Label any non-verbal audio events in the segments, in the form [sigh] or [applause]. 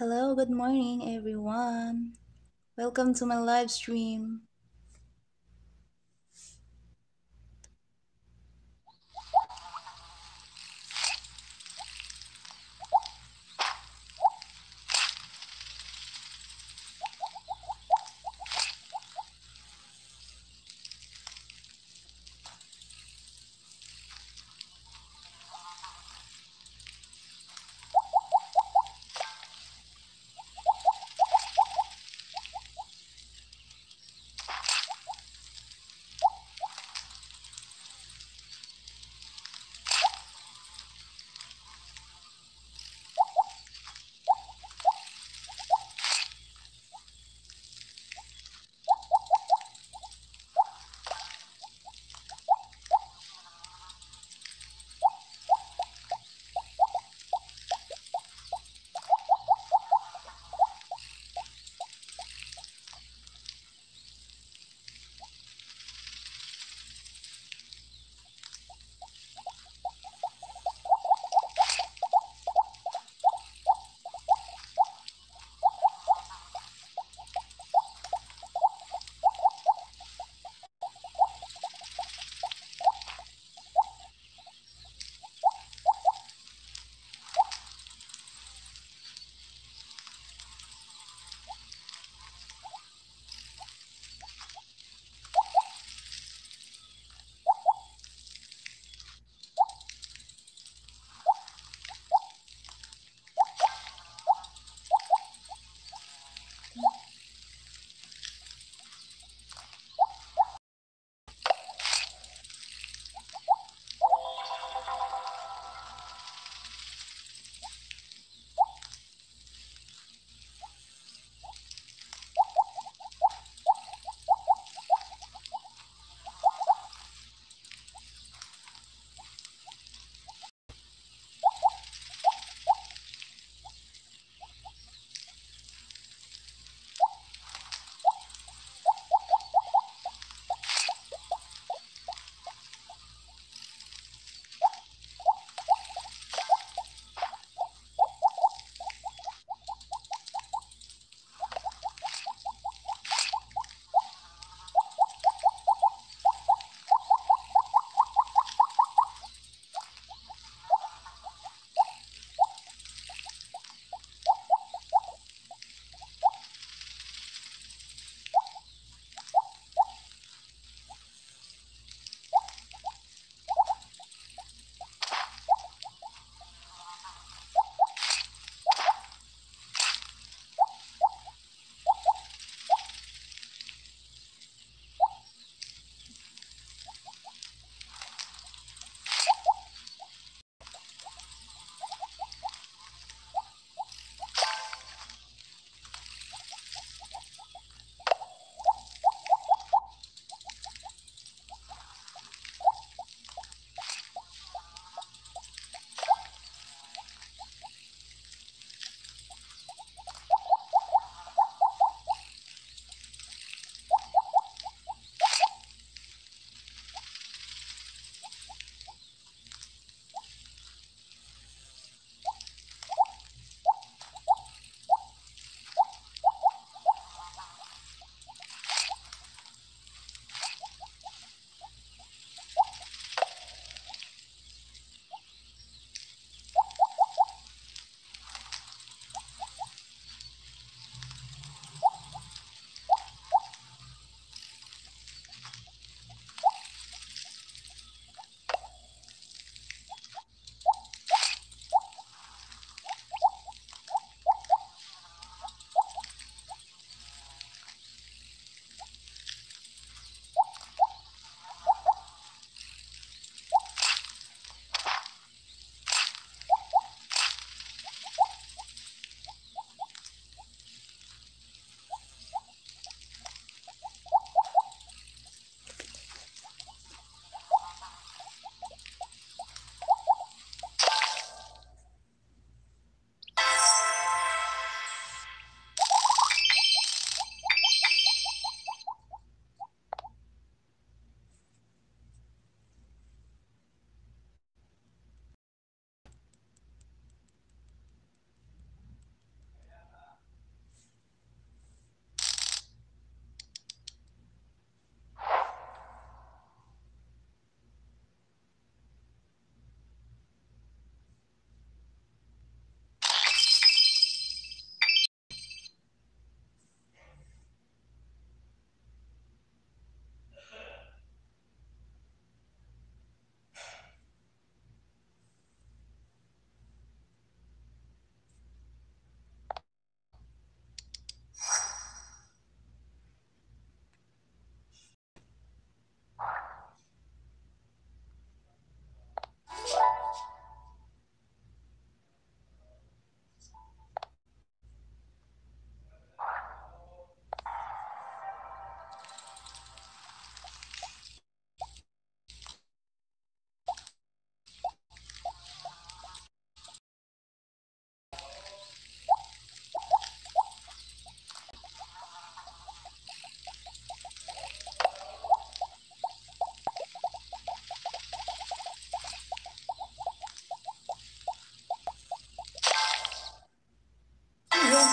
Hello, good morning, everyone. Welcome to my live stream.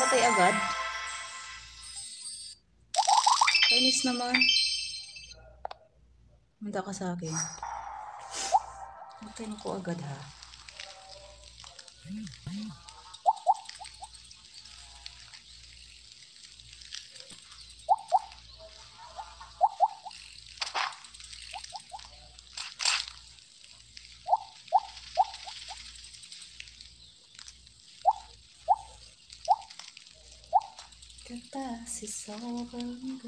Namatay agad. Kainis naman. Manda ka sa akin. Matay mo ko agad ha. nasıl salgın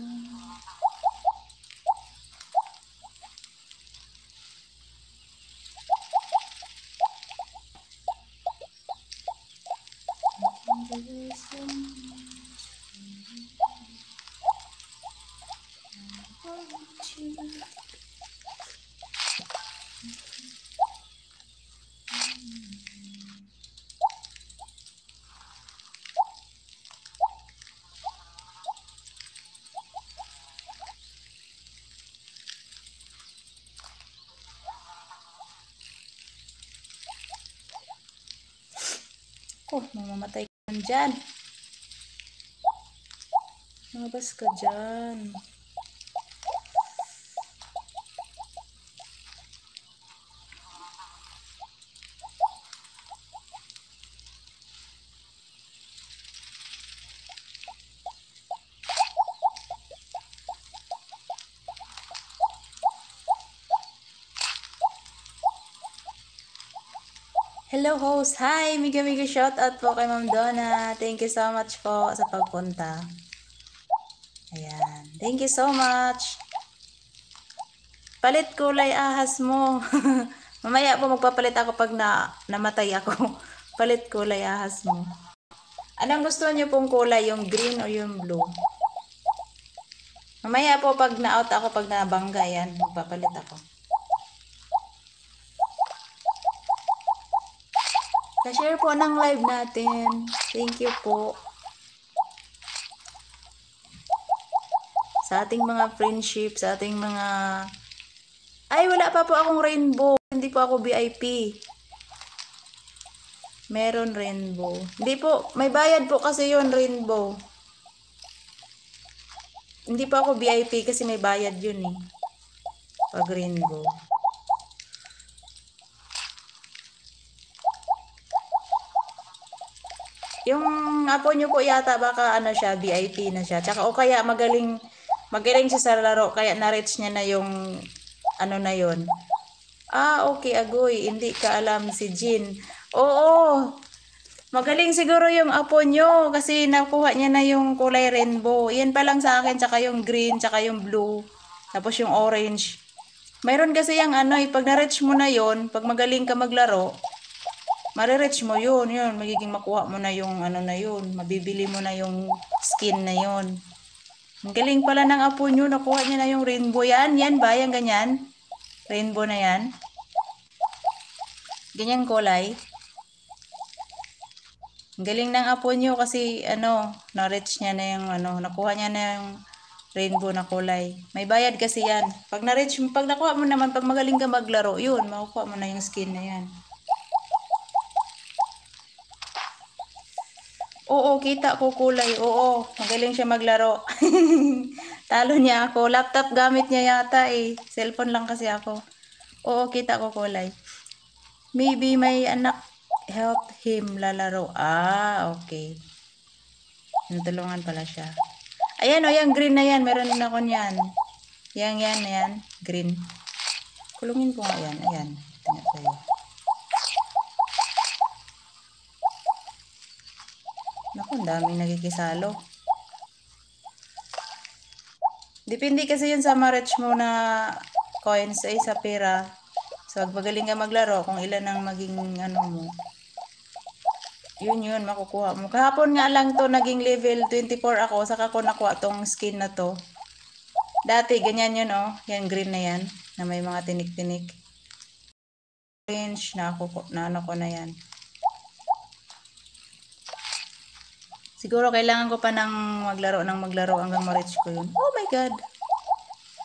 Ko, mamamatay ka dyan. Lumabas ka dyan. Hello host! Hi! Miga miga shout out po kay Ma'am Donna. Thank you so much po sa pagpunta. Ayan. Thank you so much. Palit kulay ahas mo. [laughs] Mamaya po magpapalit ako pag na, namatay ako. [laughs] Palit kulay ahas mo. Anong gusto niyo pong kulay? Yung green o yung blue? Mamaya po pag na-out ako, pag nabangga yan, magpapalit ako. Po ng live natin. Thank you po. Sa ating mga friendship, sa ating mga... Ay, wala pa po akong rainbow. Hindi po ako VIP. Meron rainbow. Hindi po, may bayad po kasi yon rainbow. Hindi po ako VIP kasi may bayad yun eh. Pag rainbow. Yung apo nyo po yata baka ano siya, VIP na siya. Tsaka o kaya magaling, magaling siya sa laro, kaya na-reach niya na yung ano na yon. Ah, okay, agoy. Hindi ka alam si Jin. Oo, magaling siguro yung apo nyo kasi nakuha niya na yung kulay rainbow. Yan pa lang sa akin, tsaka yung green, tsaka yung blue. Tapos yung orange. Mayroon kasi yung ano, eh, pag na-reach mo na yon, pag magaling ka maglaro, marireach mo yun, yun, magiging makuha mo na yung ano na yun, mabibili mo na yung skin na yun. Ang galing pala ng apo nyo, nakuha niya na yung rainbow. Yan, yan ba? Yan ganyan? Rainbow na yan? Ganyan kulay? Ang galing ng apo nyo kasi ano, na-reach niya na yung ano, nakuha niya na yung rainbow na kulay. May bayad kasi yan. Pag na-reach, pag nakuha mo naman, pag magaling ka maglaro, yun, makukuha mo na yung skin na yan. Oo, kita ko kulay. Oo, magaling siya maglaro. [laughs] Talo niya ako. Laptop gamit niya yata eh. Cellphone lang kasi ako. Oo, kita ko kulay. Maybe may anak help him lalaro. Ah, okay. Natulungan pala siya. Ayan o, yung green na yan. Meron din ako niyan. Yan, yan, yan. Green. Kulungin ko nga yan. Ayan. Tingnan sa'yo. Naku, daming nagkikisalo. Depende kasi yun sa ma-reach mo na coins ay sa pera. So, pag magaling ka maglaro, kung ilan ang maging ano mo. Yun yun, makukuha mo. Kahapon nga lang to naging level 24 ako, saka ko nakuha tong skin na to. Dati, ganyan yun oh. Yan, green na yan. Na may mga tinik-tinik. Orange, na, ako, na ano ko na yan. Siguro kailangan ko pa ng maglaro ng maglaro hanggang ma-reach ko yun. Oh my God!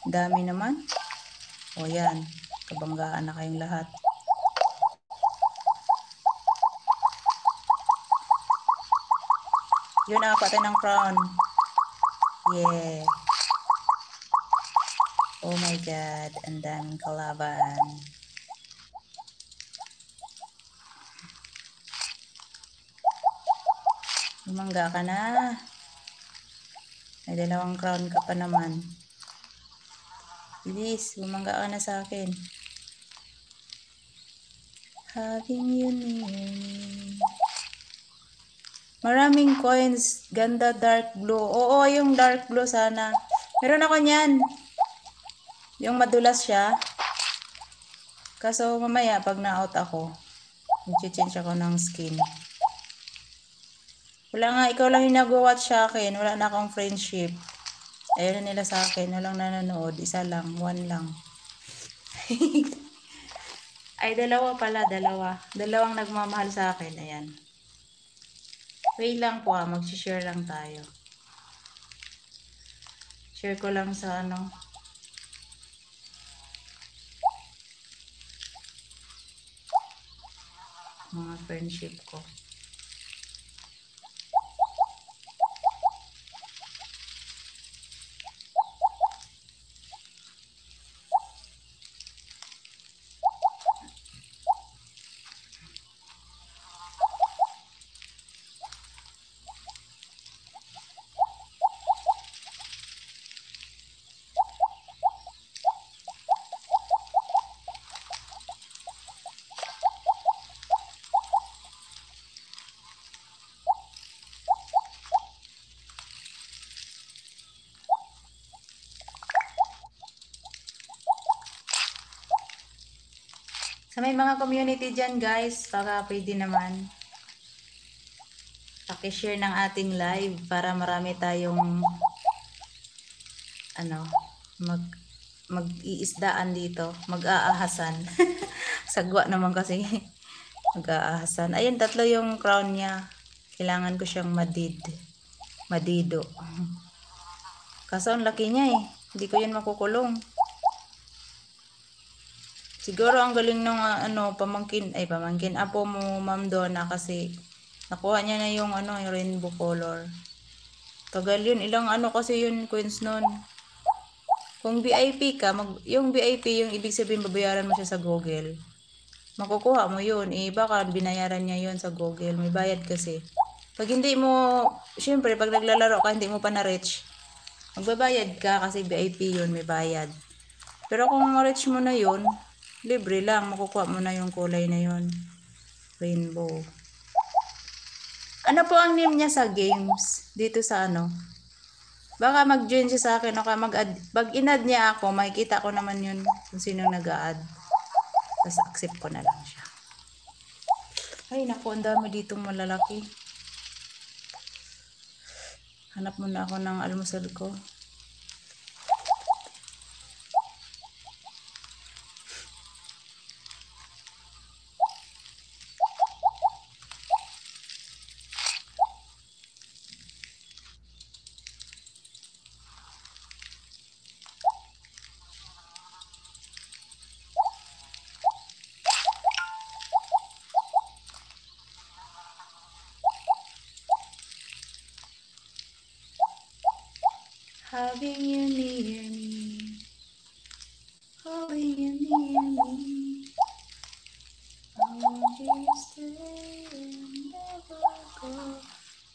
Dami naman. O yan. Kabanggaan na kayong lahat. Yun, nakakuha tayo ng crown. Yeah. Oh my God. Ang daming kalaban. Lumangga ka na. May dalawang crown ka pa naman. Bilis, bumangga ka na sa akin. Having you near me. Maraming coins. Ganda dark blue. Oo, yung dark blue sana. Meron ako niyan. Yung madulas siya. Kaso mamaya pag na-out ako, mag-change ako ng skin. Wala nga, ikaw lang yung nag-watch sa akin. Wala na akong friendship. Ayun na nila sa akin. Walang nanonood. Isa lang. One lang. [laughs] Ay, dalawa pala. Dalawa. Dalawang nagmamahal sa akin. Ayan. Wait lang po ah. Mag-share lang tayo. Share ko lang sa ano. Mga friendship ko. May mga community dyan guys, baka pwede naman pakishare ng ating live para marami tayong ano, mag mag-iisdaan dito, mag-aahasan. [laughs] Sagwa naman kasi mag-aahasan. Ayun, tatlo yung crown niya. Kailangan ko siyang madid. Madido. [laughs] Kaso ang laki niya eh. Hindi ko yun makukulong. Siguro ang galing ng uh, ano pamangkin ay pamangkin apo mo Ma'am Donna kasi nakuha niya na yung ano yung rainbow color. Tagal yun ilang ano kasi yun coins noon. Kung VIP ka, mag, yung VIP yung ibig sabihin babayaran mo siya sa Google. Makukuha mo yun. Eh baka binayaran niya yun sa Google. May bayad kasi. Pag hindi mo, syempre pag naglalaro ka hindi mo pa na-reach, magbabayad ka kasi VIP yun, may bayad. Pero kung ma-reach mo na yun, libre lang, makukuha mo na yung kulay na yun. Rainbow. Ano po ang name niya sa games? Dito sa ano? Baka mag-join siya sa akin o mag-add. Pag in-add niya ako, makikita ko naman yun kung sino nag-add. Tapos accept ko na lang siya. Ay, naku, ang dami ditong malalaki. Hanap muna ako ng almusal ko. Having you near me, holding you near me. I want you to stay and never go.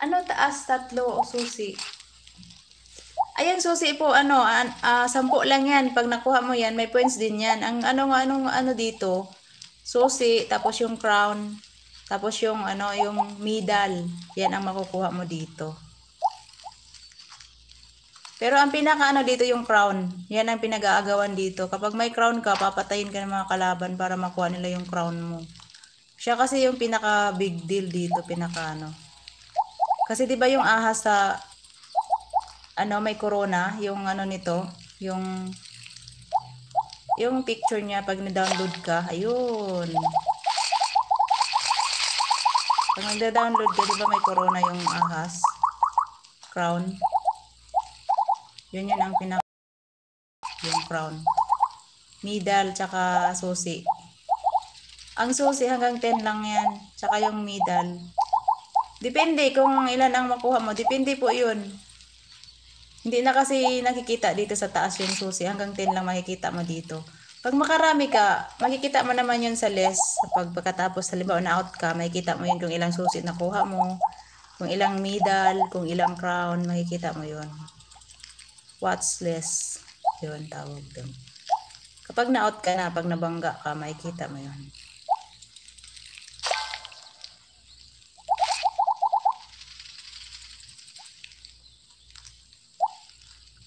Ano taas tatlo o susi? Ayan susi po ano, an, uh, sampu lang yan. Pag nakuha mo yan, may points din yan. Ang ano nga anong ano dito, susi, tapos yung crown, tapos yung ano, yung medal. Yan ang makukuha mo dito. Pero ang pinaka ano dito yung crown. Yan ang pinag-aagawan dito. Kapag may crown ka, papatayin ka ng mga kalaban para makuha nila yung crown mo. Siya kasi yung pinaka big deal dito, pinaka ano. Kasi 'di ba yung ahas sa ano may corona, yung ano nito, yung yung picture niya pag na-download ka, ayun. Pag nagda-download ka, 'di ba may corona yung ahas? Crown. Yun yun ang pinaka yung crown. Middle tsaka susi. Ang susi hanggang 10 lang yan. Tsaka yung middle Depende kung ilan ang makuha mo. Depende po yun. Hindi na kasi nakikita dito sa taas yung susi. Hanggang 10 lang makikita mo dito. Pag makarami ka, makikita mo naman yun sa list. Pag pagkatapos, halimbawa na out ka, makikita mo yun kung ilang susi nakuha mo. Kung ilang medal, kung ilang crown, makikita mo yun. Watch list. Yun, tawag doon. Kapag na-out ka na, pag nabangga ka, makikita mo yun.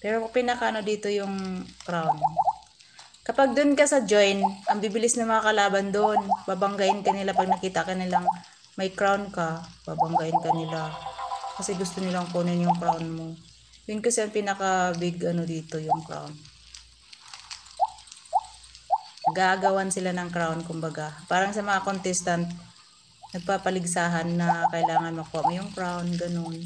Pero pinaka ano dito yung crown. Kapag doon ka sa join, ang bibilis ng mga kalaban doon. Babanggain ka nila pag nakita ka nilang may crown ka. Babanggain ka nila. Kasi gusto nilang kunin yung crown mo. Yun kasi ang pinaka big ano dito yung crown. Gagawan sila ng crown kumbaga. Parang sa mga contestant, nagpapaligsahan na kailangan makuha mo yung crown, ganun.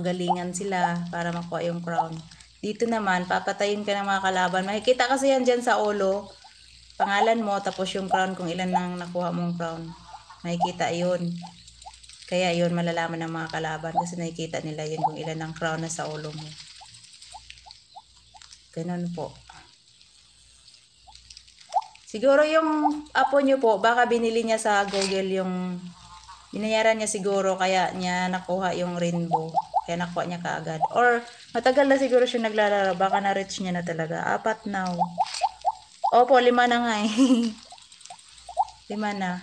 Pagalingan sila para makuha yung crown. Dito naman, papatayin ka ng mga kalaban. Makikita kasi yan dyan sa ulo. Pangalan mo, tapos yung crown, kung ilan nang nakuha mong crown. Makikita yun. Kaya yun, malalaman ng mga kalaban kasi nakikita nila yun kung ilan ang crown na sa ulo mo. Ganun po. Siguro yung apo nyo po, baka binili niya sa Google yung binayaran niya siguro kaya niya nakuha yung rainbow. Kaya nakuha niya kaagad. Or, matagal na siguro siya naglalaro. Baka na-reach niya na talaga. Apat now. Opo, lima na nga eh. [laughs] lima na.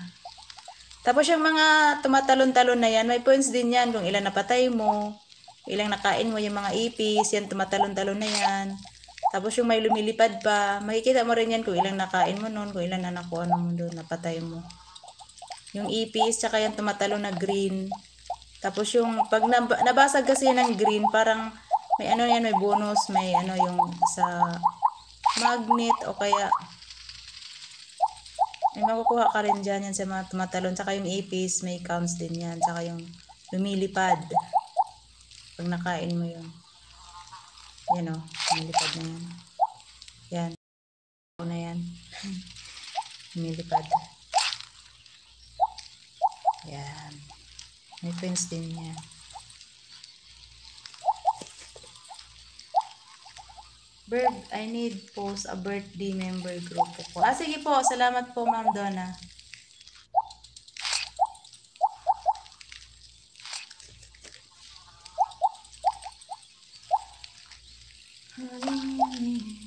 Tapos yung mga tumatalon-talon na yan, may points din yan kung ilan napatay mo, ilang nakain mo yung mga ipis, yan tumatalon-talon na yan. Tapos yung may lumilipad pa, makikita mo rin yan kung ilang nakain mo noon, kung ilan na nakuha mo doon, napatay mo. Yung ipis, tsaka yung tumatalon na green, tapos yung pag nab- nabasag kasi ng green, parang may ano yan, may bonus, may ano yung sa magnet o kaya may makukuha ka rin dyan yan sa mga tumatalon. Saka yung ipis, may counts din yan. Saka yung lumilipad. Pag nakain mo yun. Yan o, lumilipad na yan. Yan. Ano na yan. [laughs] lumilipad. Yan. May pins din yan. Bird, I need post a birthday member group po. Ah, sige po. Salamat po, Ma'am Donna. Hallelujah.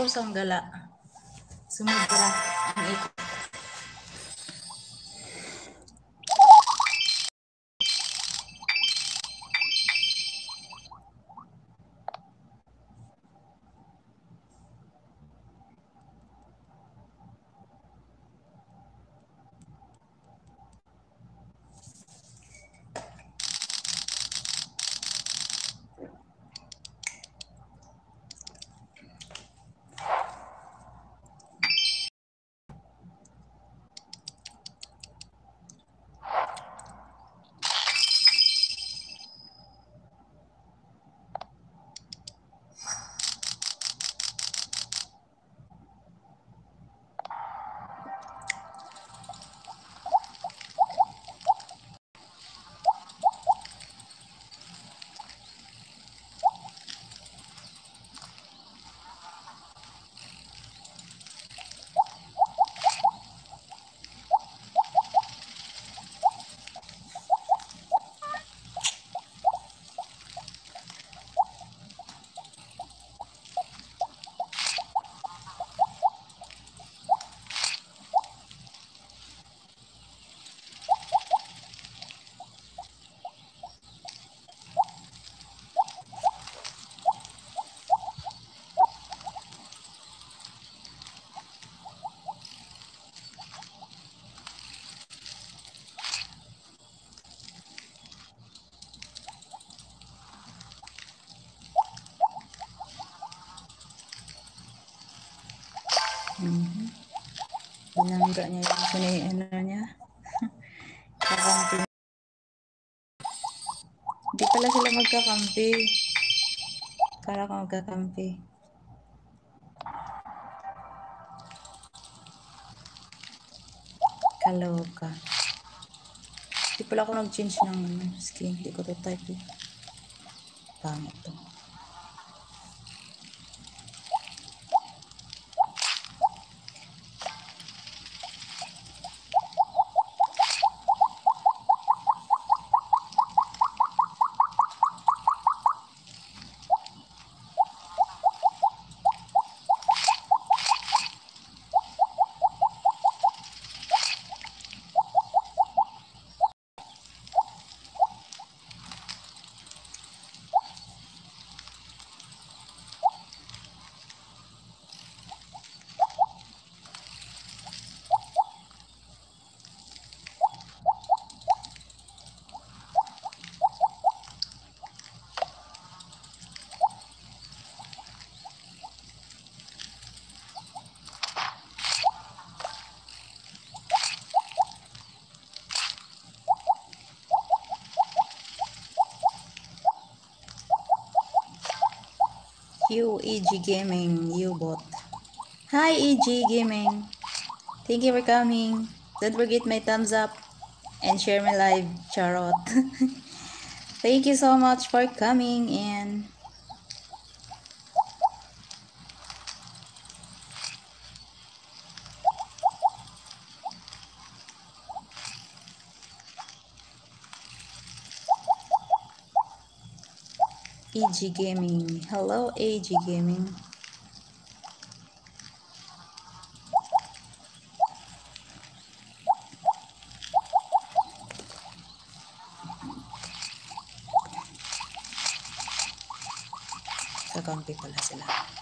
kusang gala. Sumubra ang ikot. Binangga niya yung sini, ano niya. [laughs] Kakampi. Hindi pala sila magkakampi. Kala ko magkakampi. Kaloka. Hindi pala ako nag-change ng ano, skin. Hindi ko to type eh. Pangit to. Q EG Gaming U-bot. Hi EG Gaming. Thank you for coming. Don't forget my thumbs up and share my live charot. [laughs] Thank you so much for coming and EG Gaming. Hello AG Gaming. Kakampi pala sila.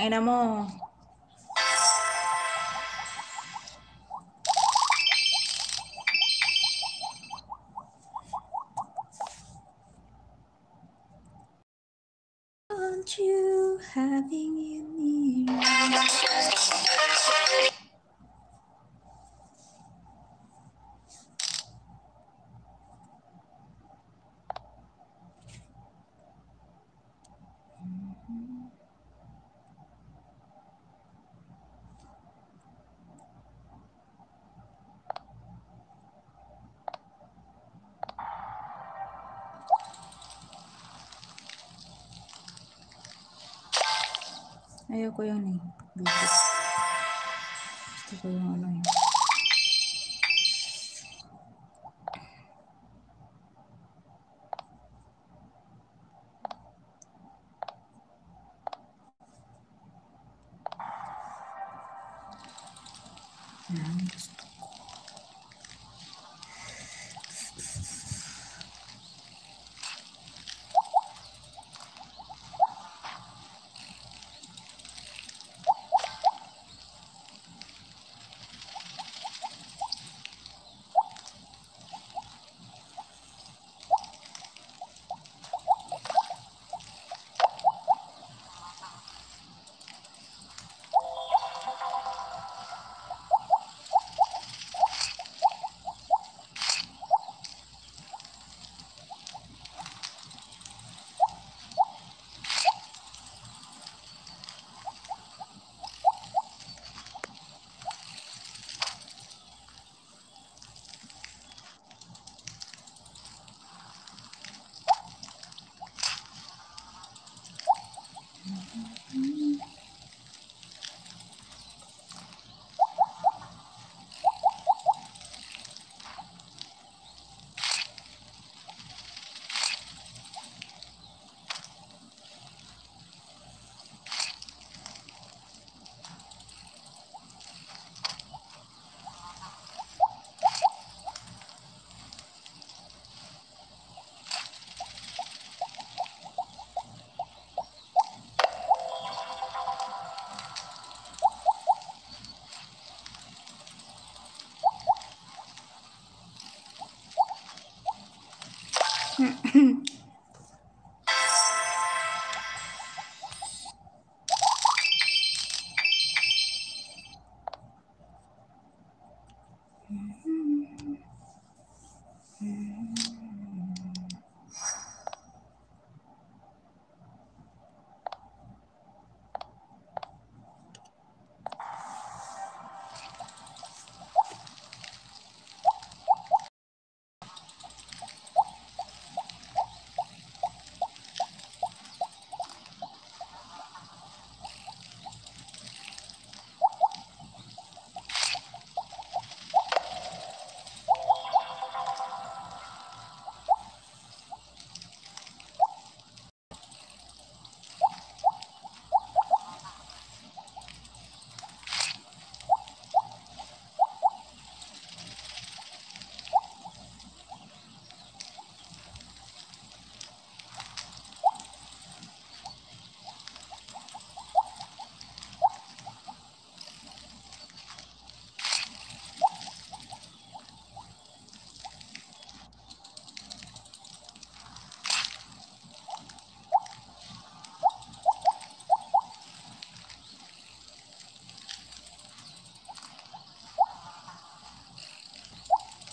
Ina mo. Want you having you near. Ayoko yun eh. Gusto ko yung ano eh.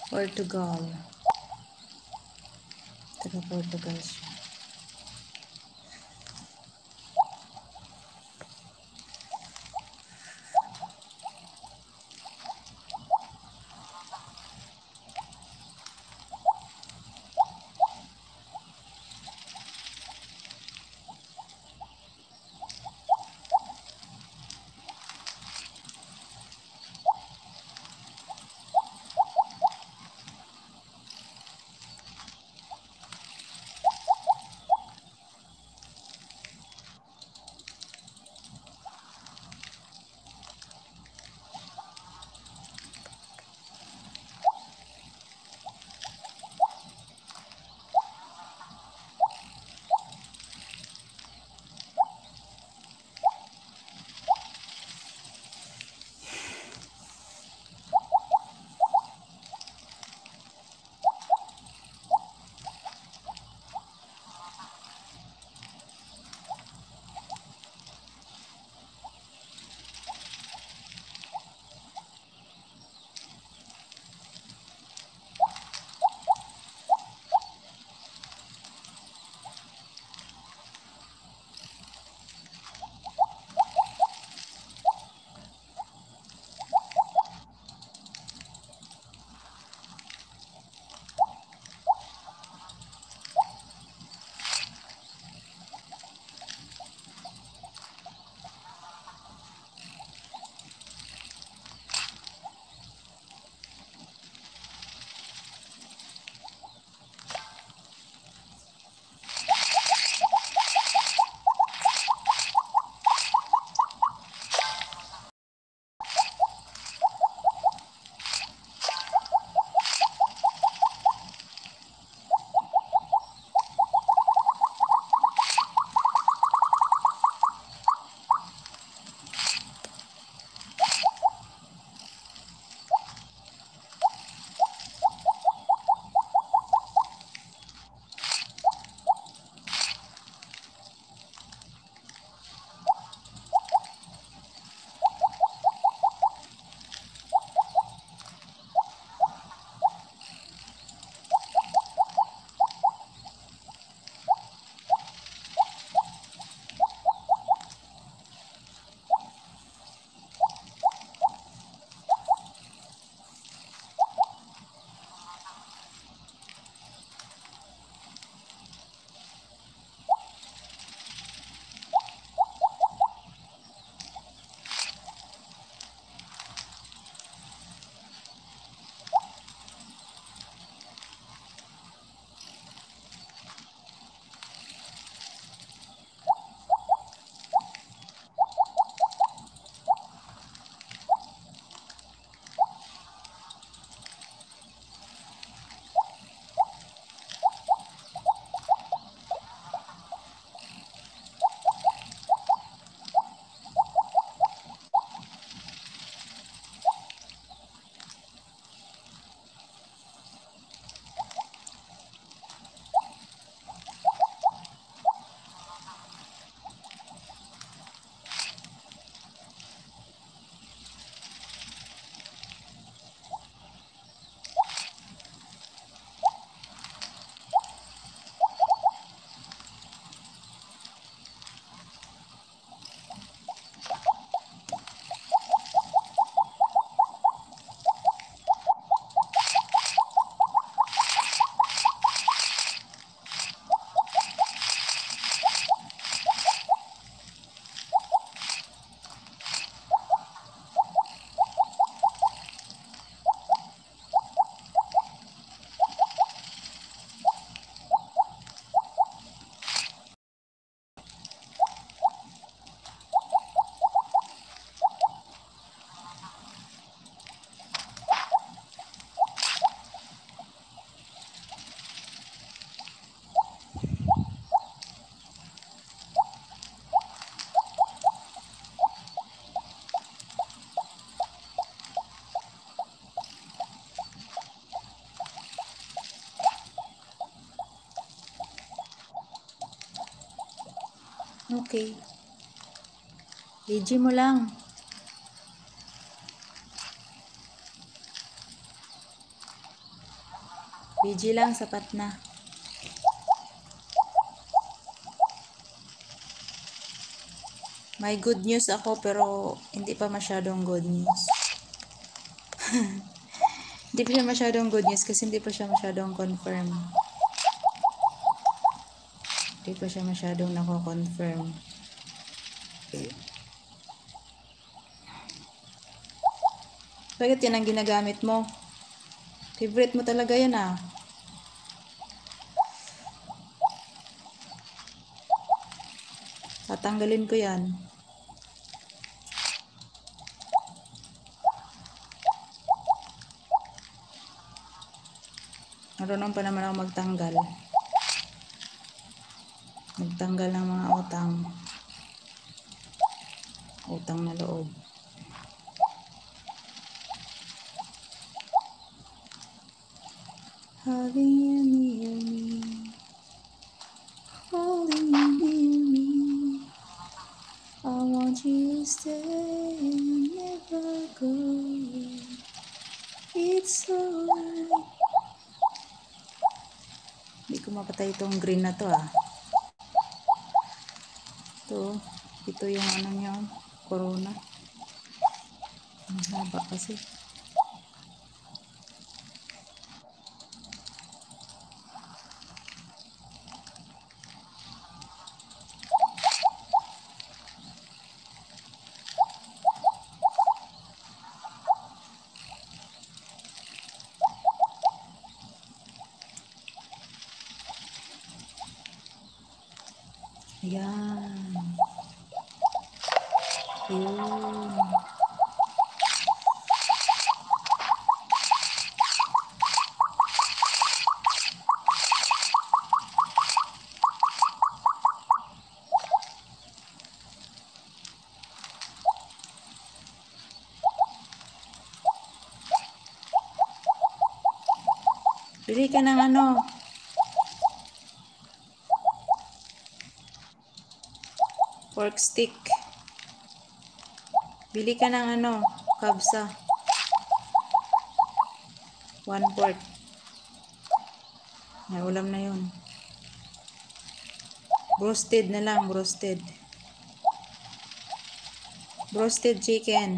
Portugal. Taga Portugal siya. Okay. BG mo lang. BG lang, sapat na. May good news ako pero hindi pa masyadong good news. [laughs] hindi pa siya masyadong good news kasi hindi pa siya masyadong confirm. Hindi pa siya masyadong nako-confirm. Bakit yan ang ginagamit mo? Favorite mo talaga yan ah. Tatanggalin ko yan. Marunong pa naman ako magtanggal. Magtanggal ng mga utang. Utang na loob. Having you near me, holding you near me. I want you to stay and never go. It's alright. Hindi ko mapatay itong green na to ah. Ito yung ano niya, corona. Ang haba kasi. Ayan. Yun. Bili ka ng ano, pork stick. Bili ka ng ano, kabsa. One pork. May ulam na yun. Roasted na lang, roasted. Roasted chicken.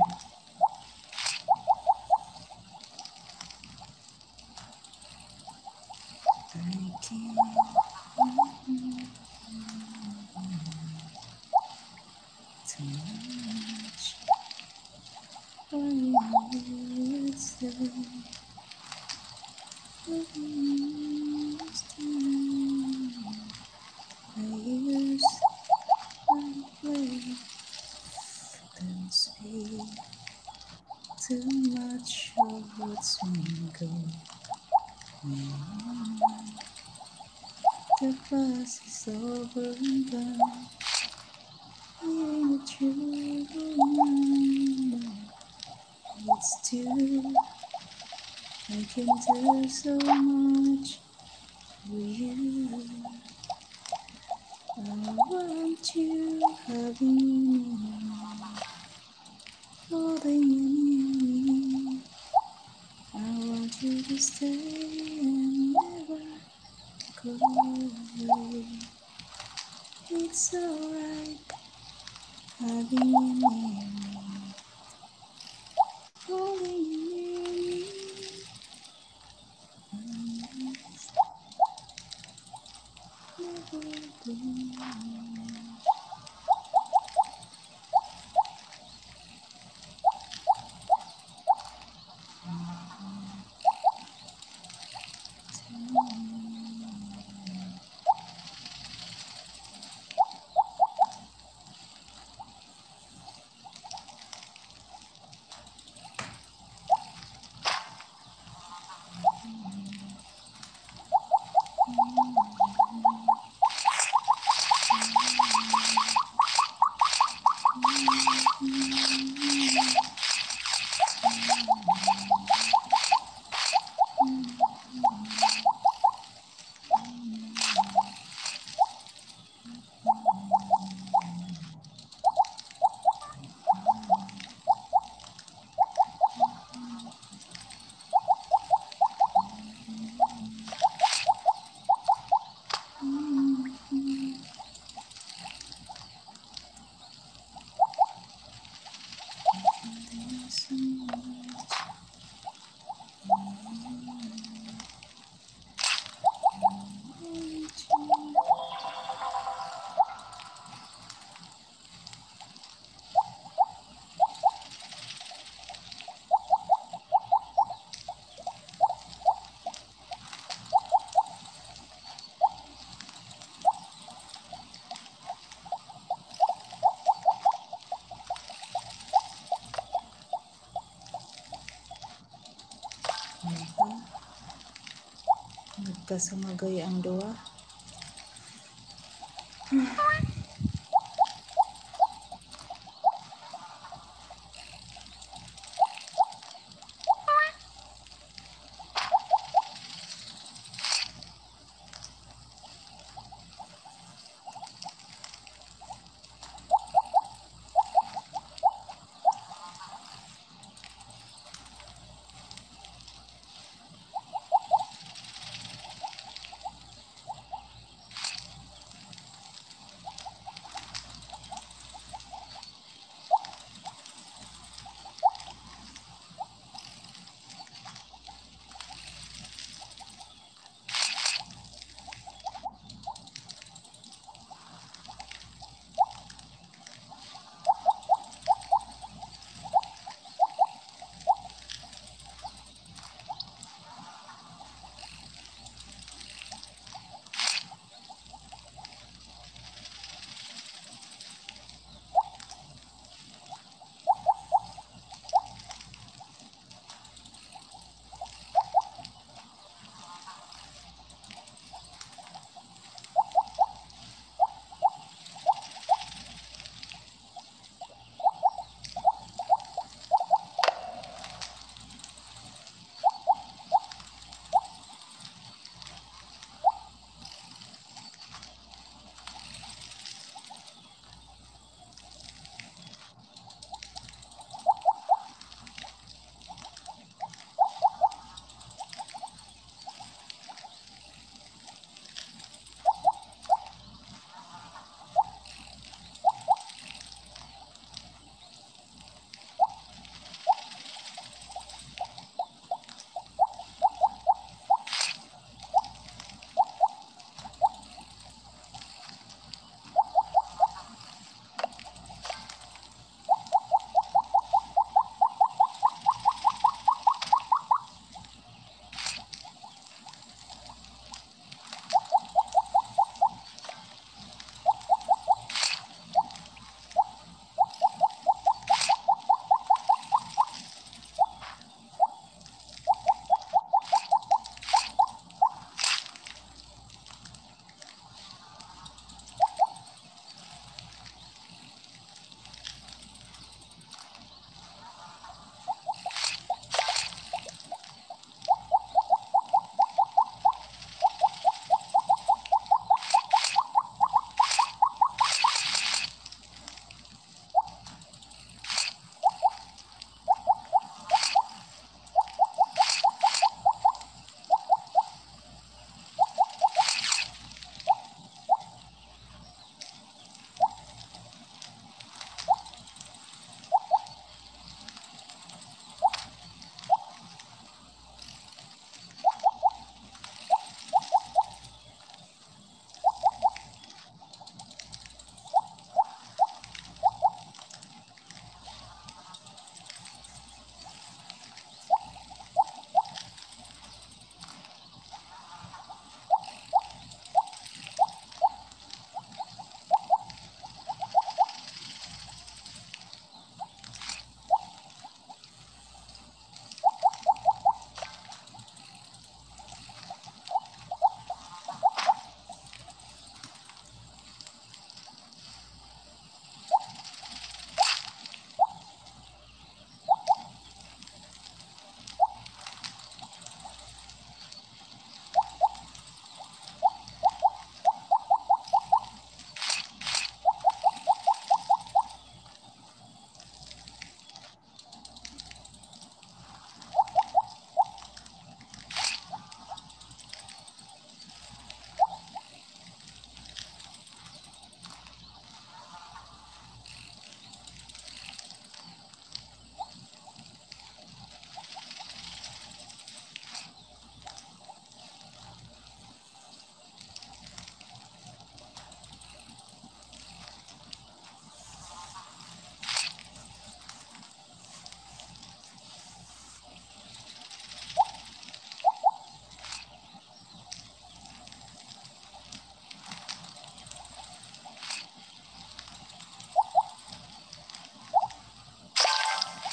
Kasumagay ang duwa.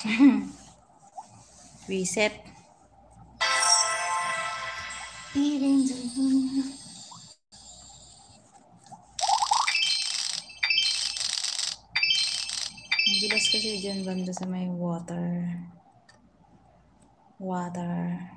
[laughs] Reset. Nagilas kasi dyan banda sa may water. Water.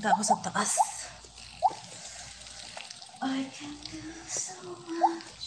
Punta ako sa taas. I can do so much.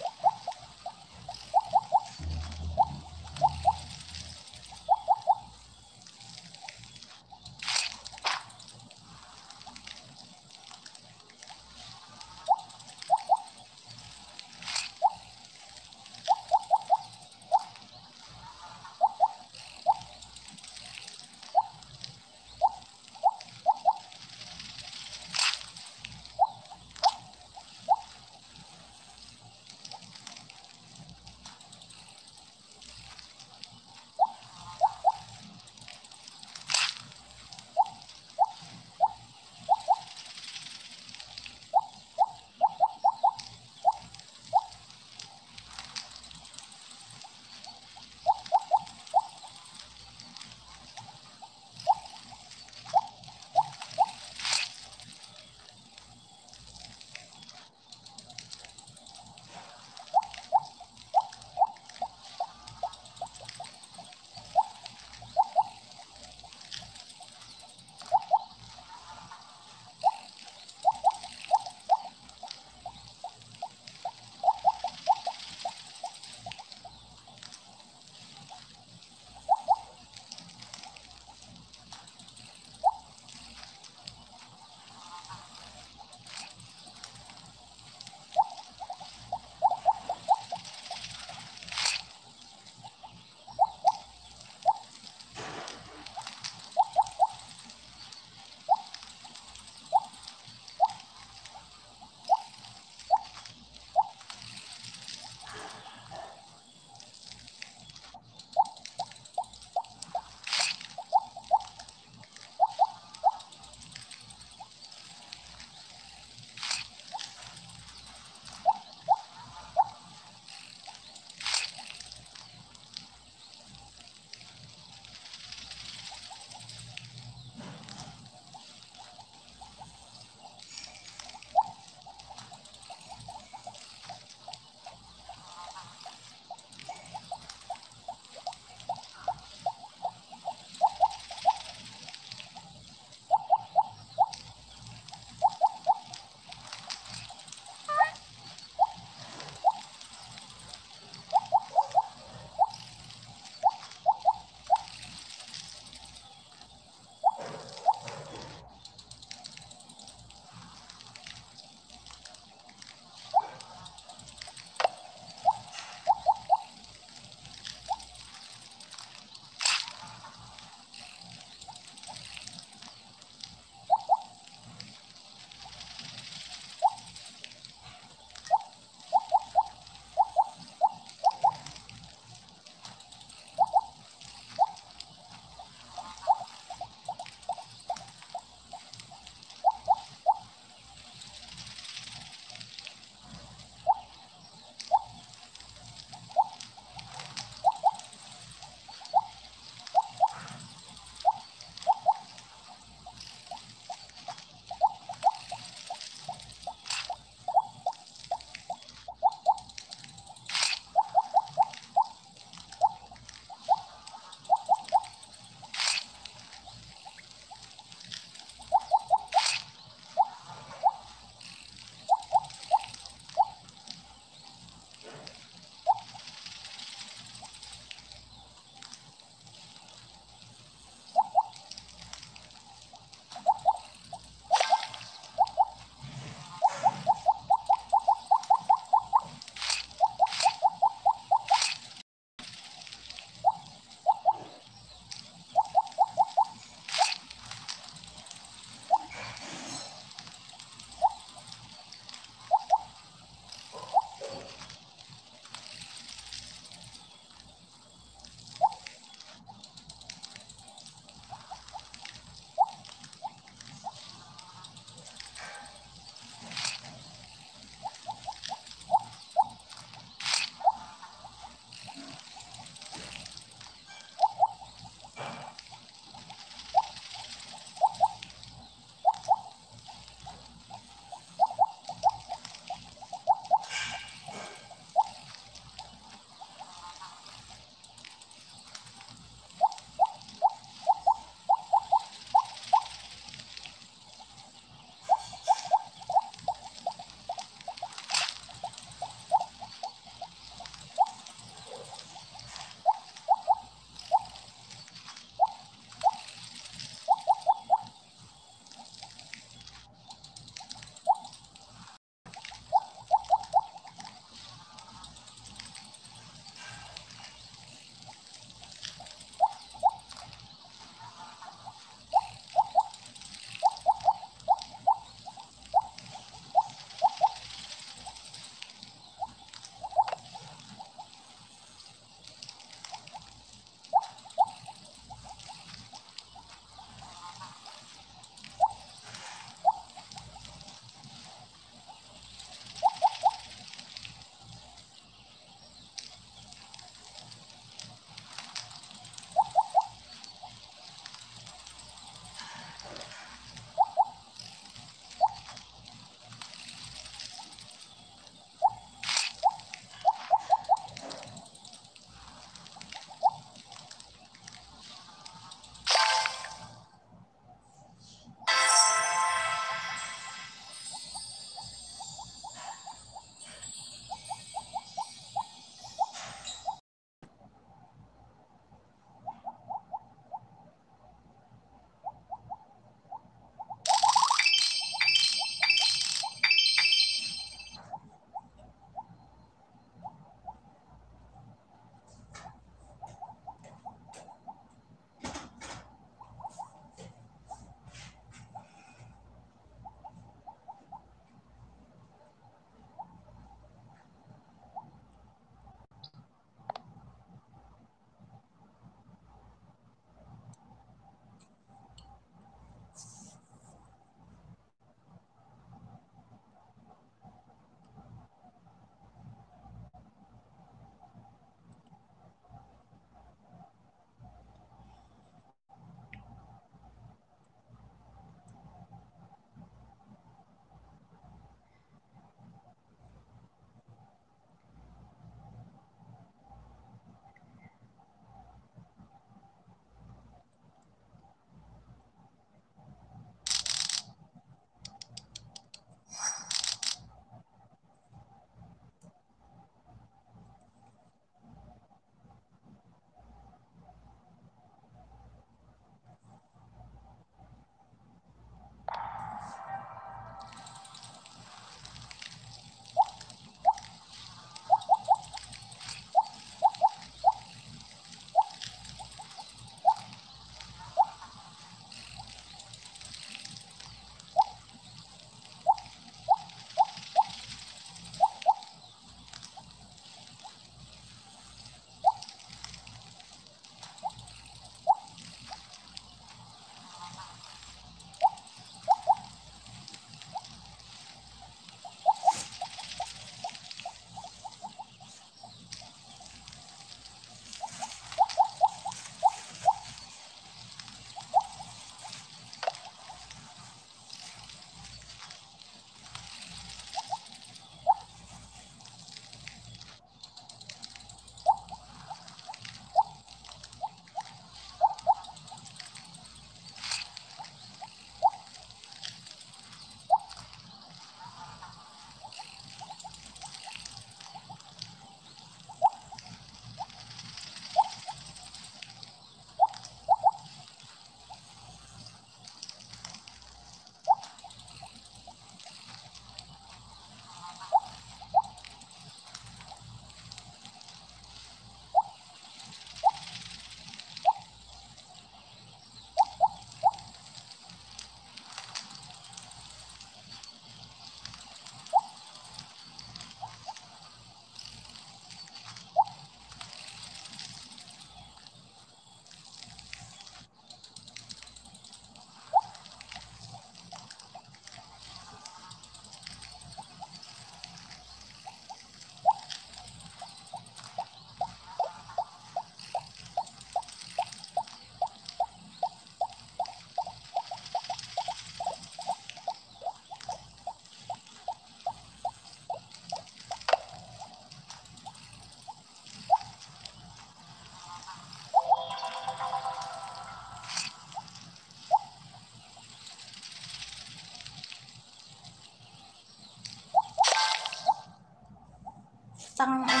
isang ah,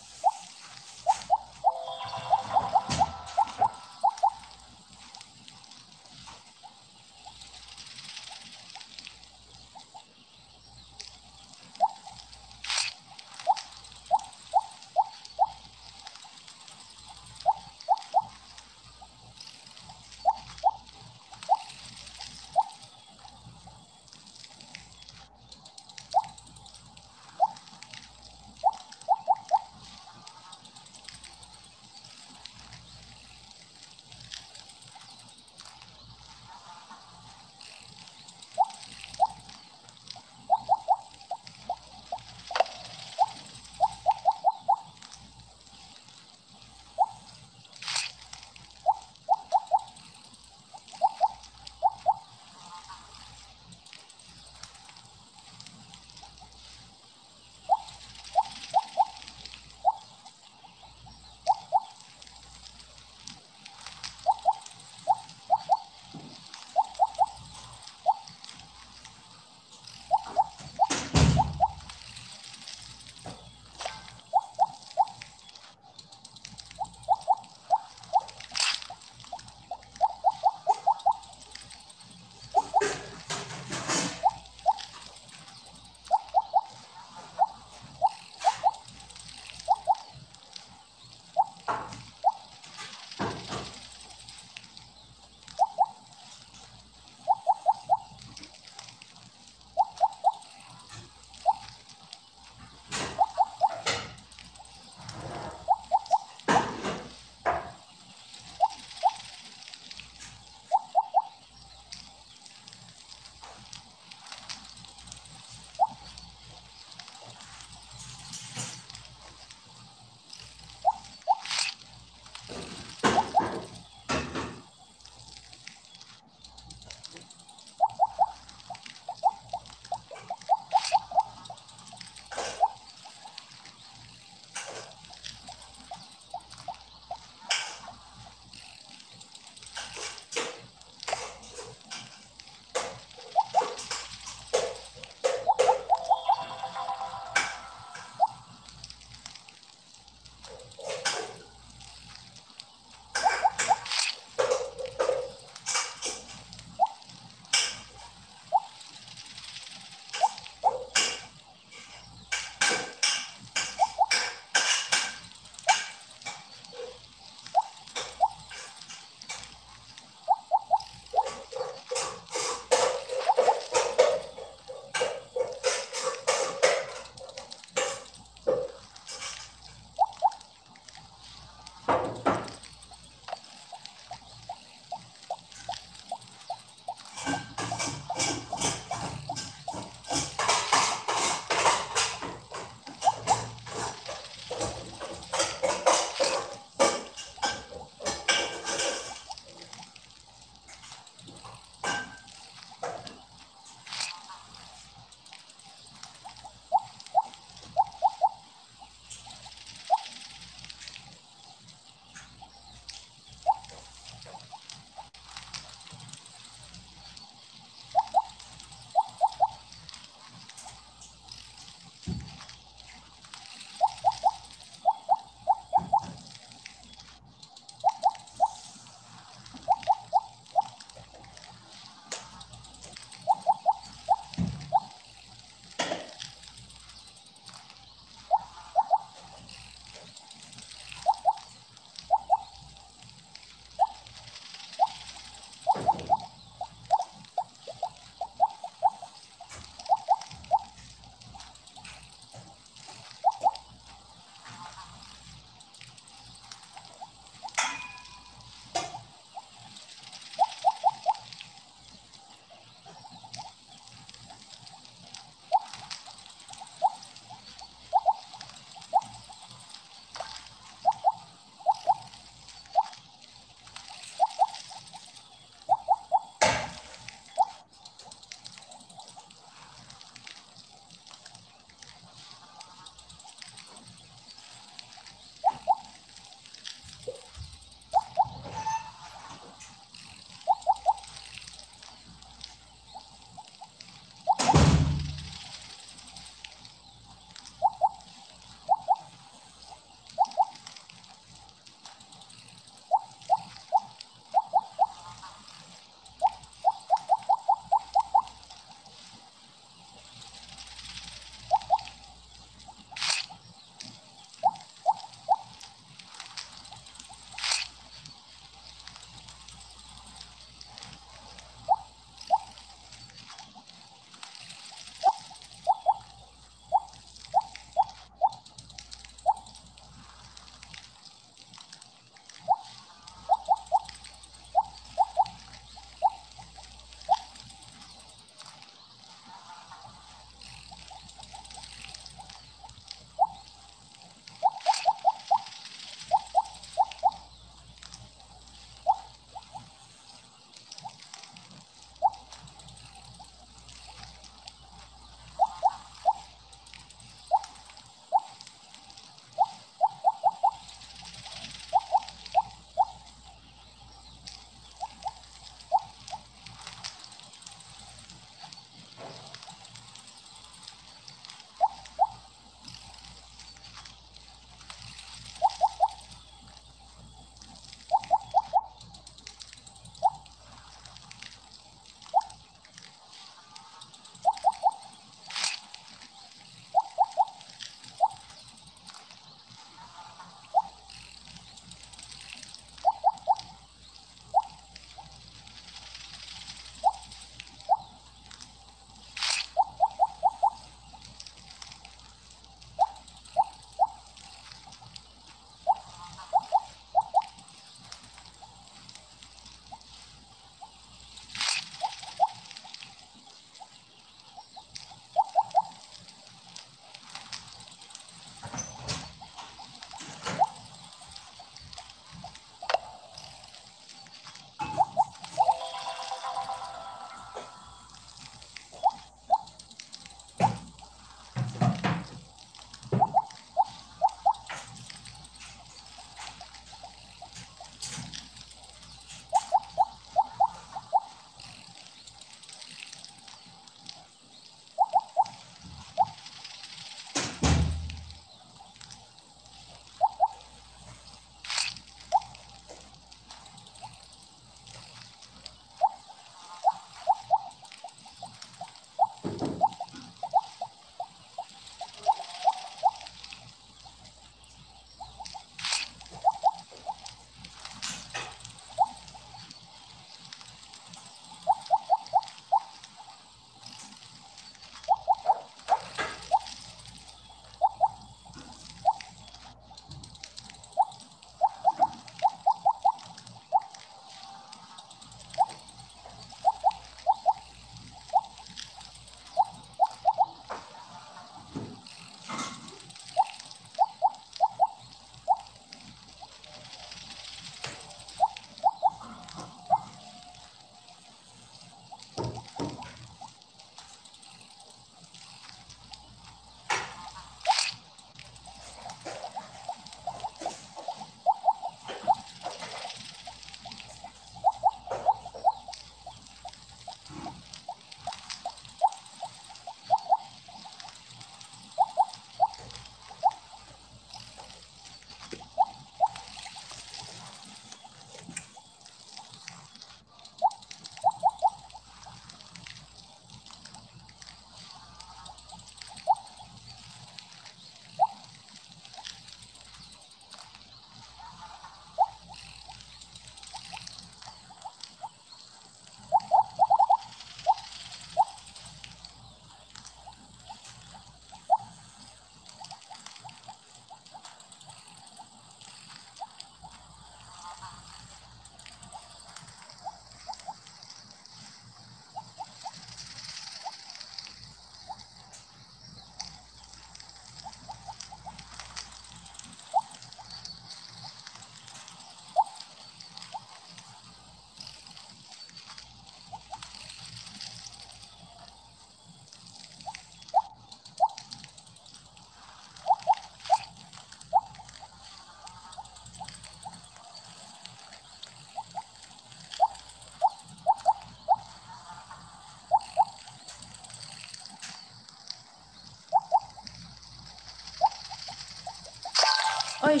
Ay,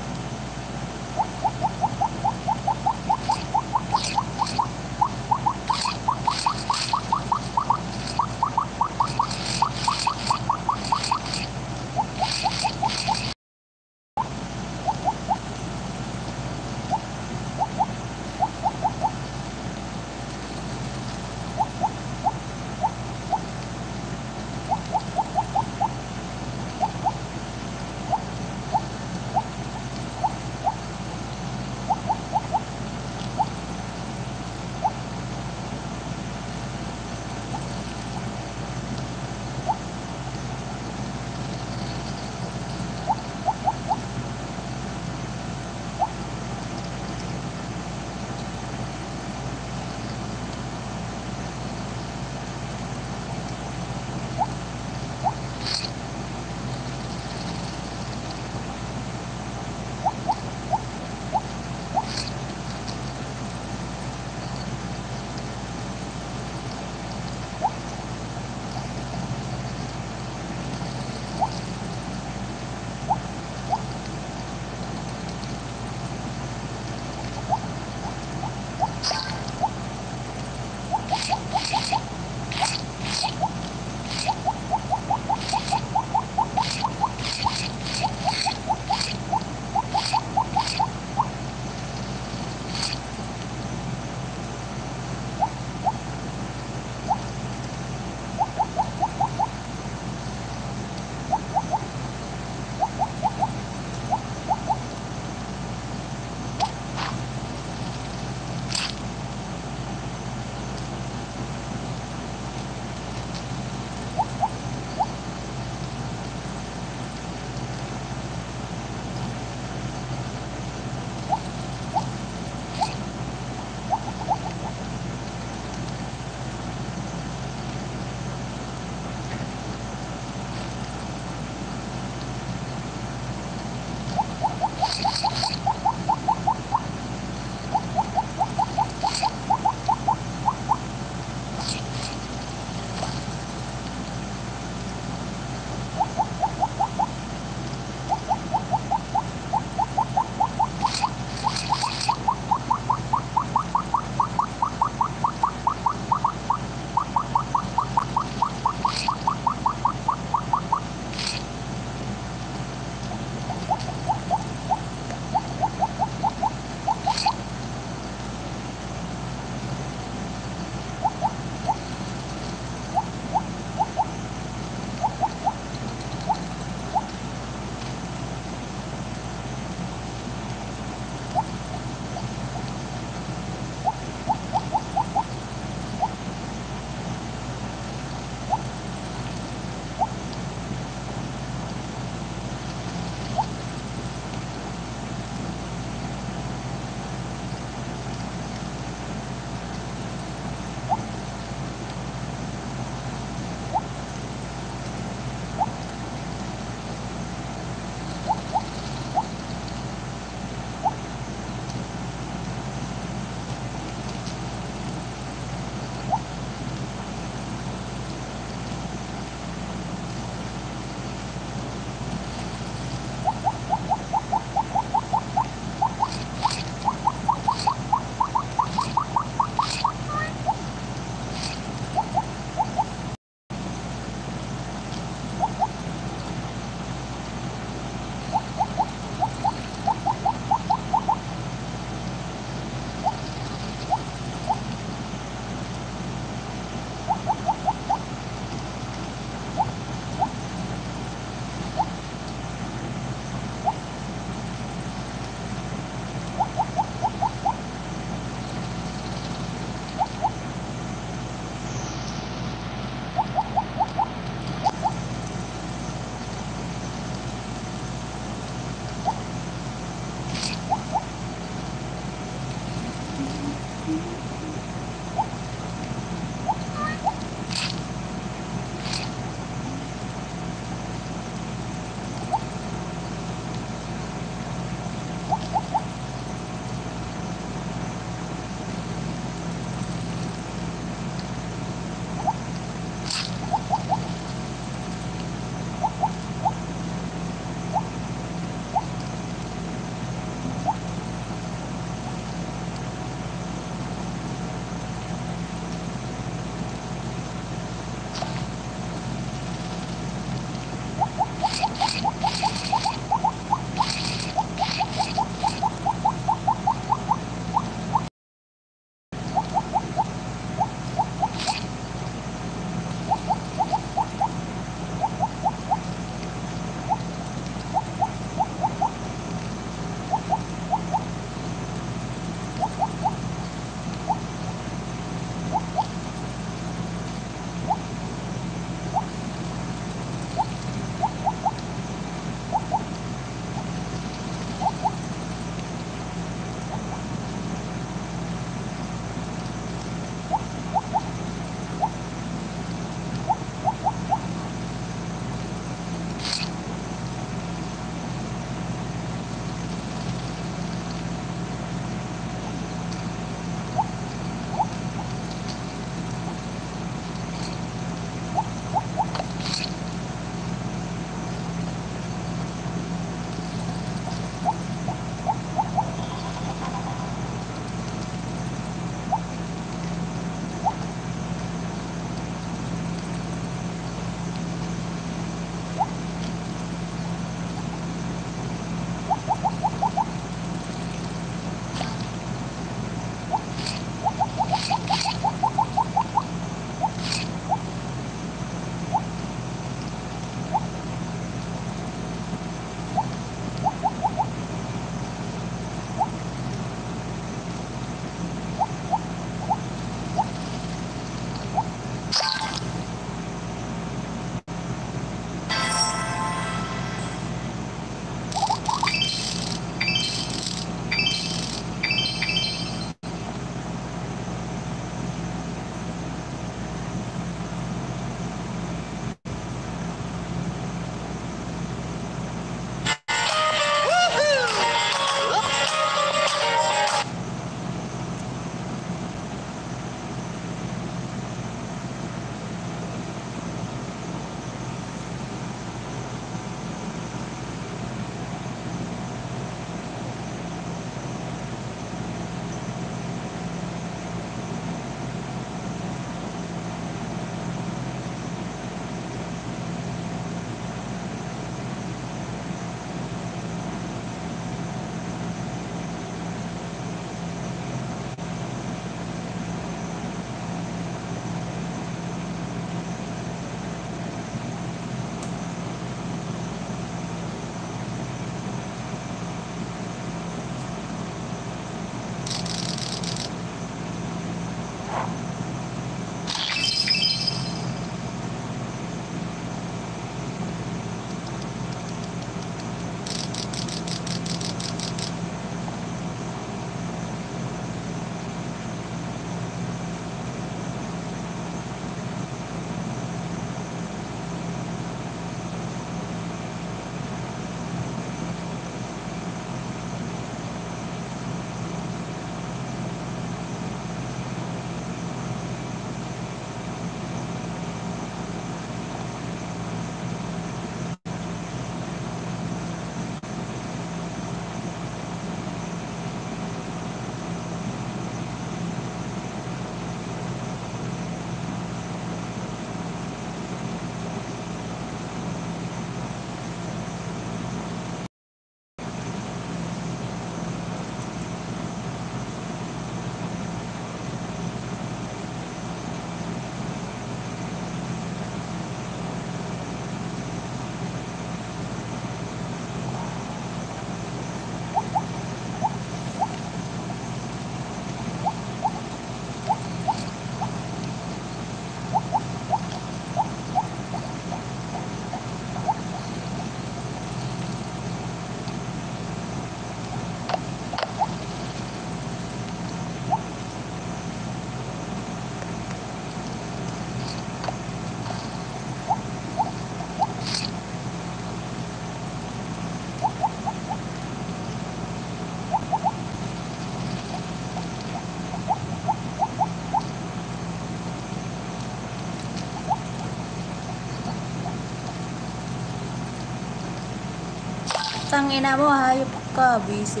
Tangina mo, hayop ka. Busy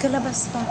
Kalabas pa.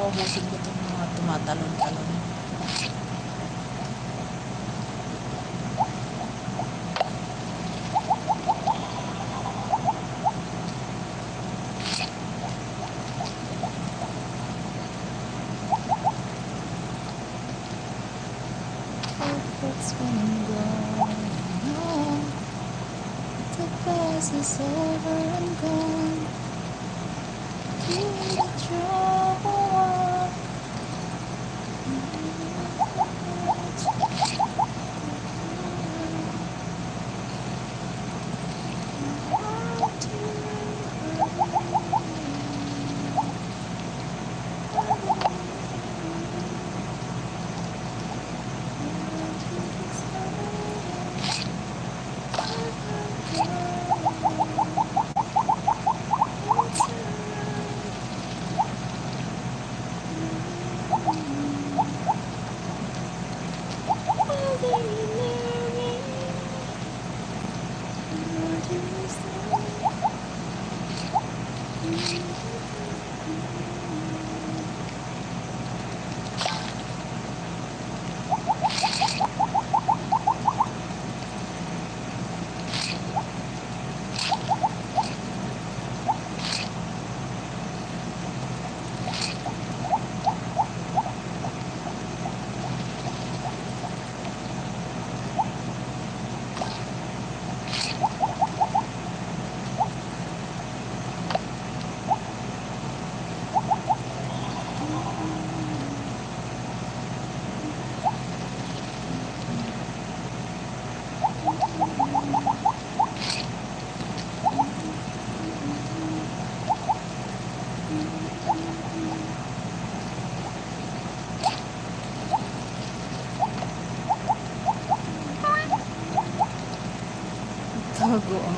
Oh. Bago ang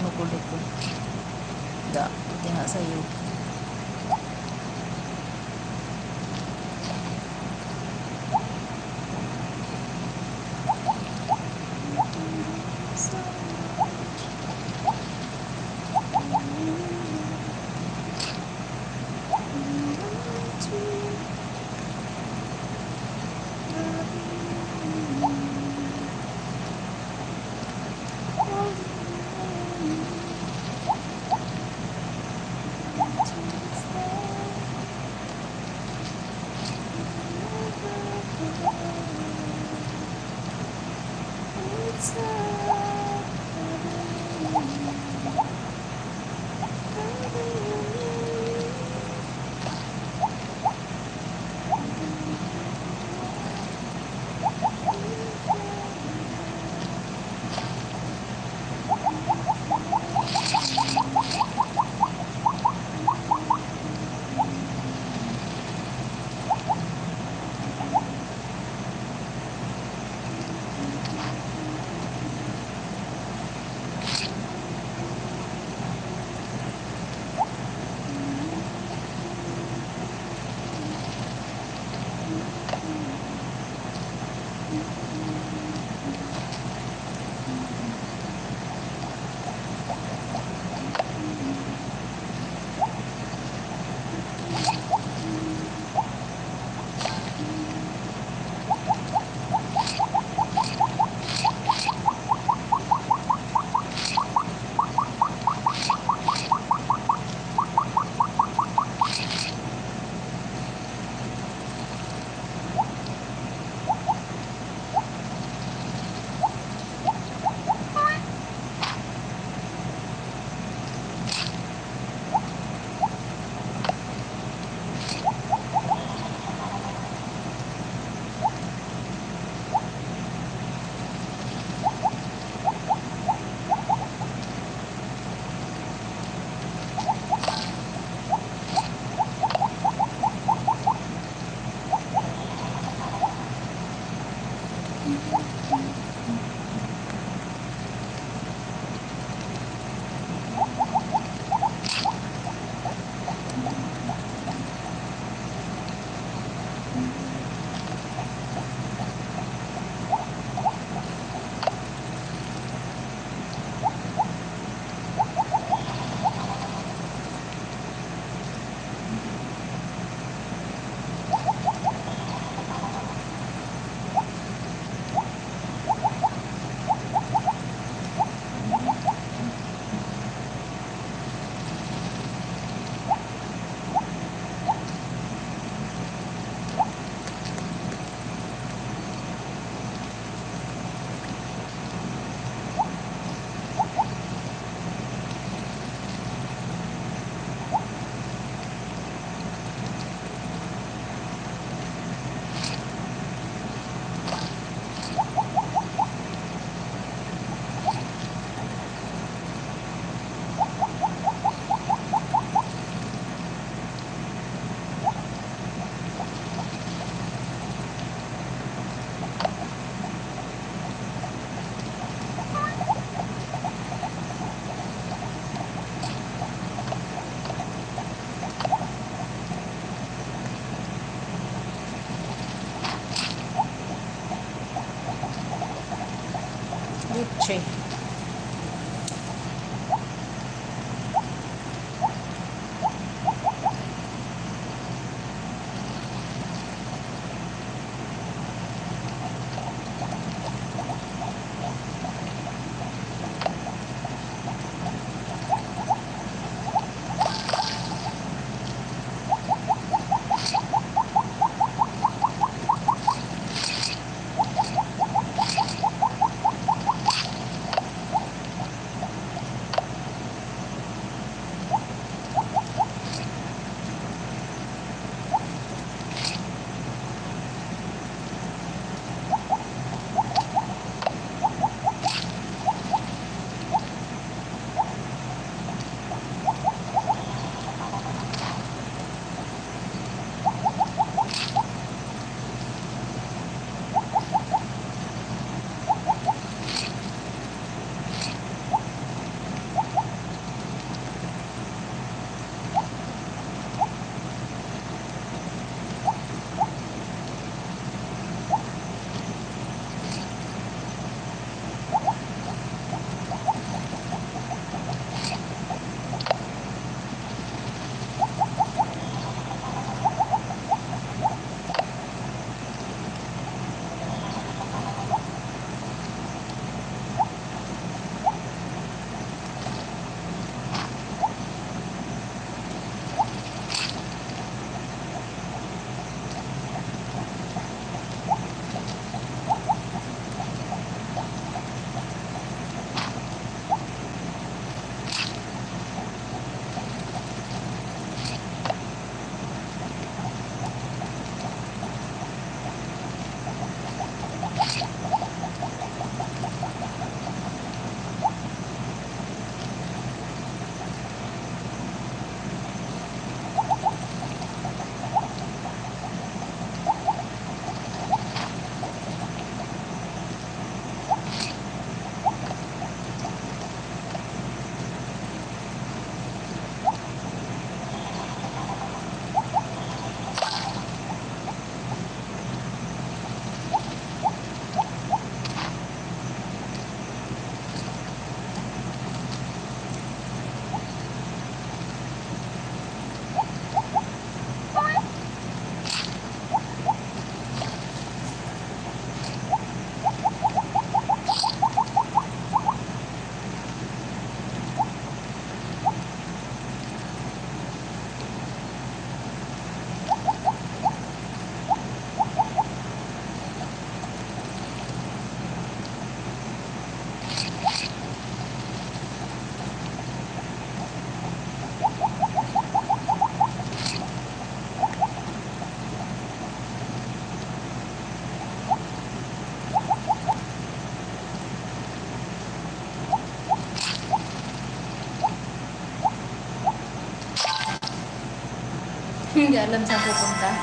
nggak enam satu pun kah?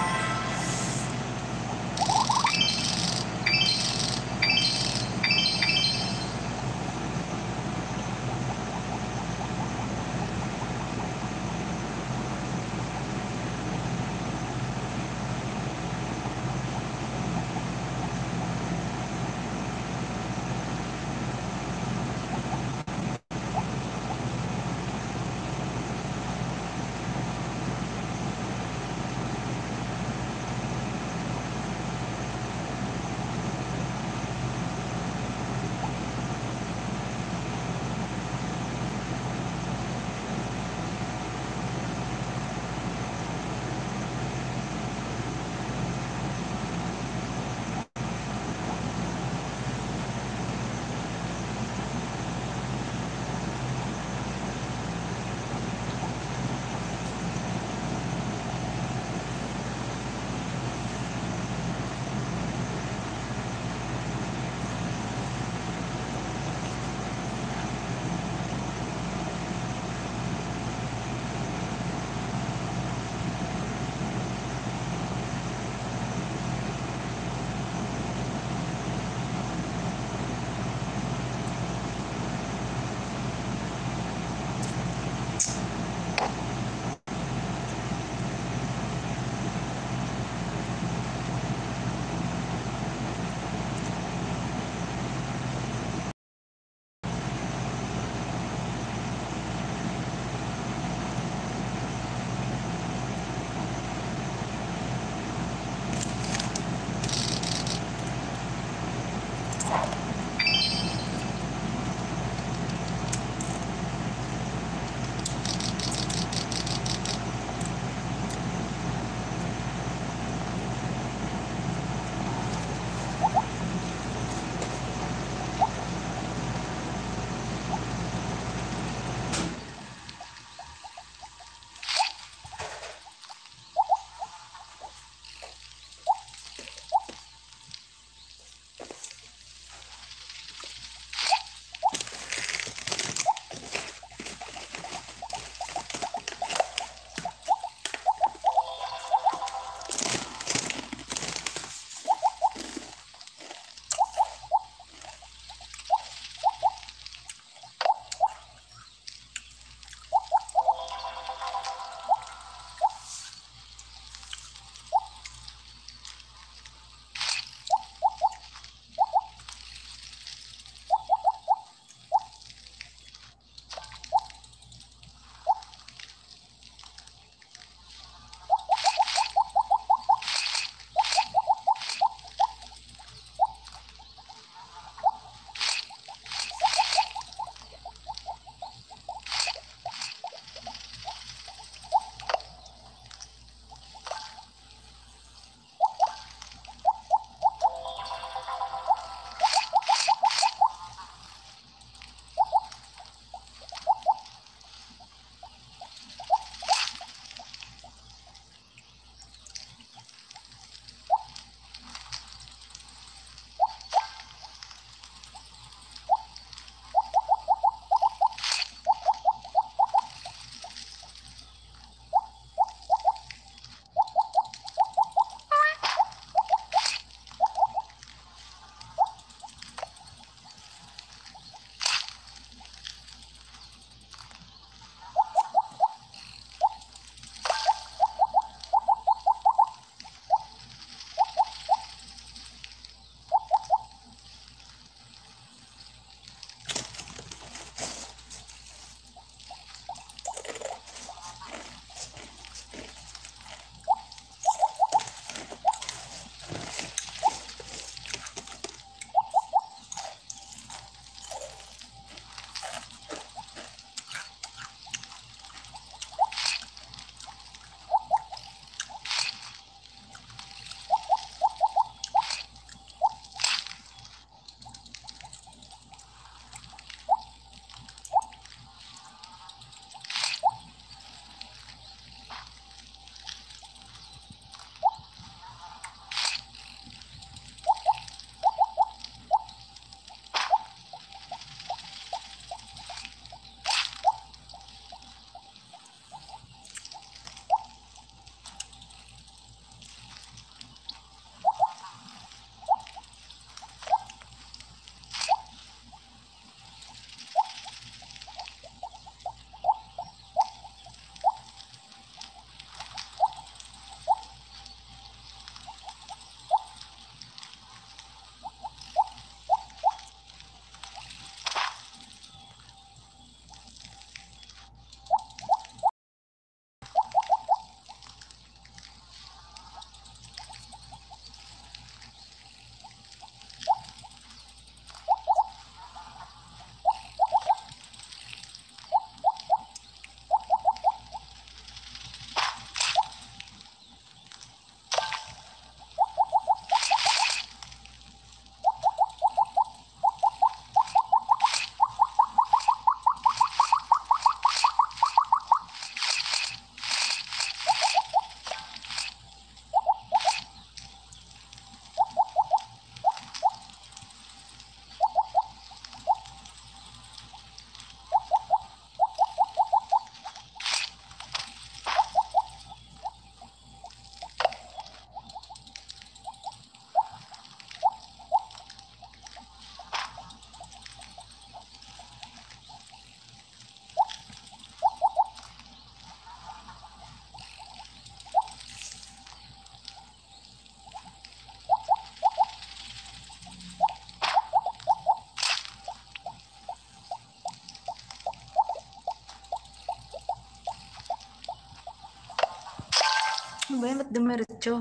Alam saan pupunta. dumiretso.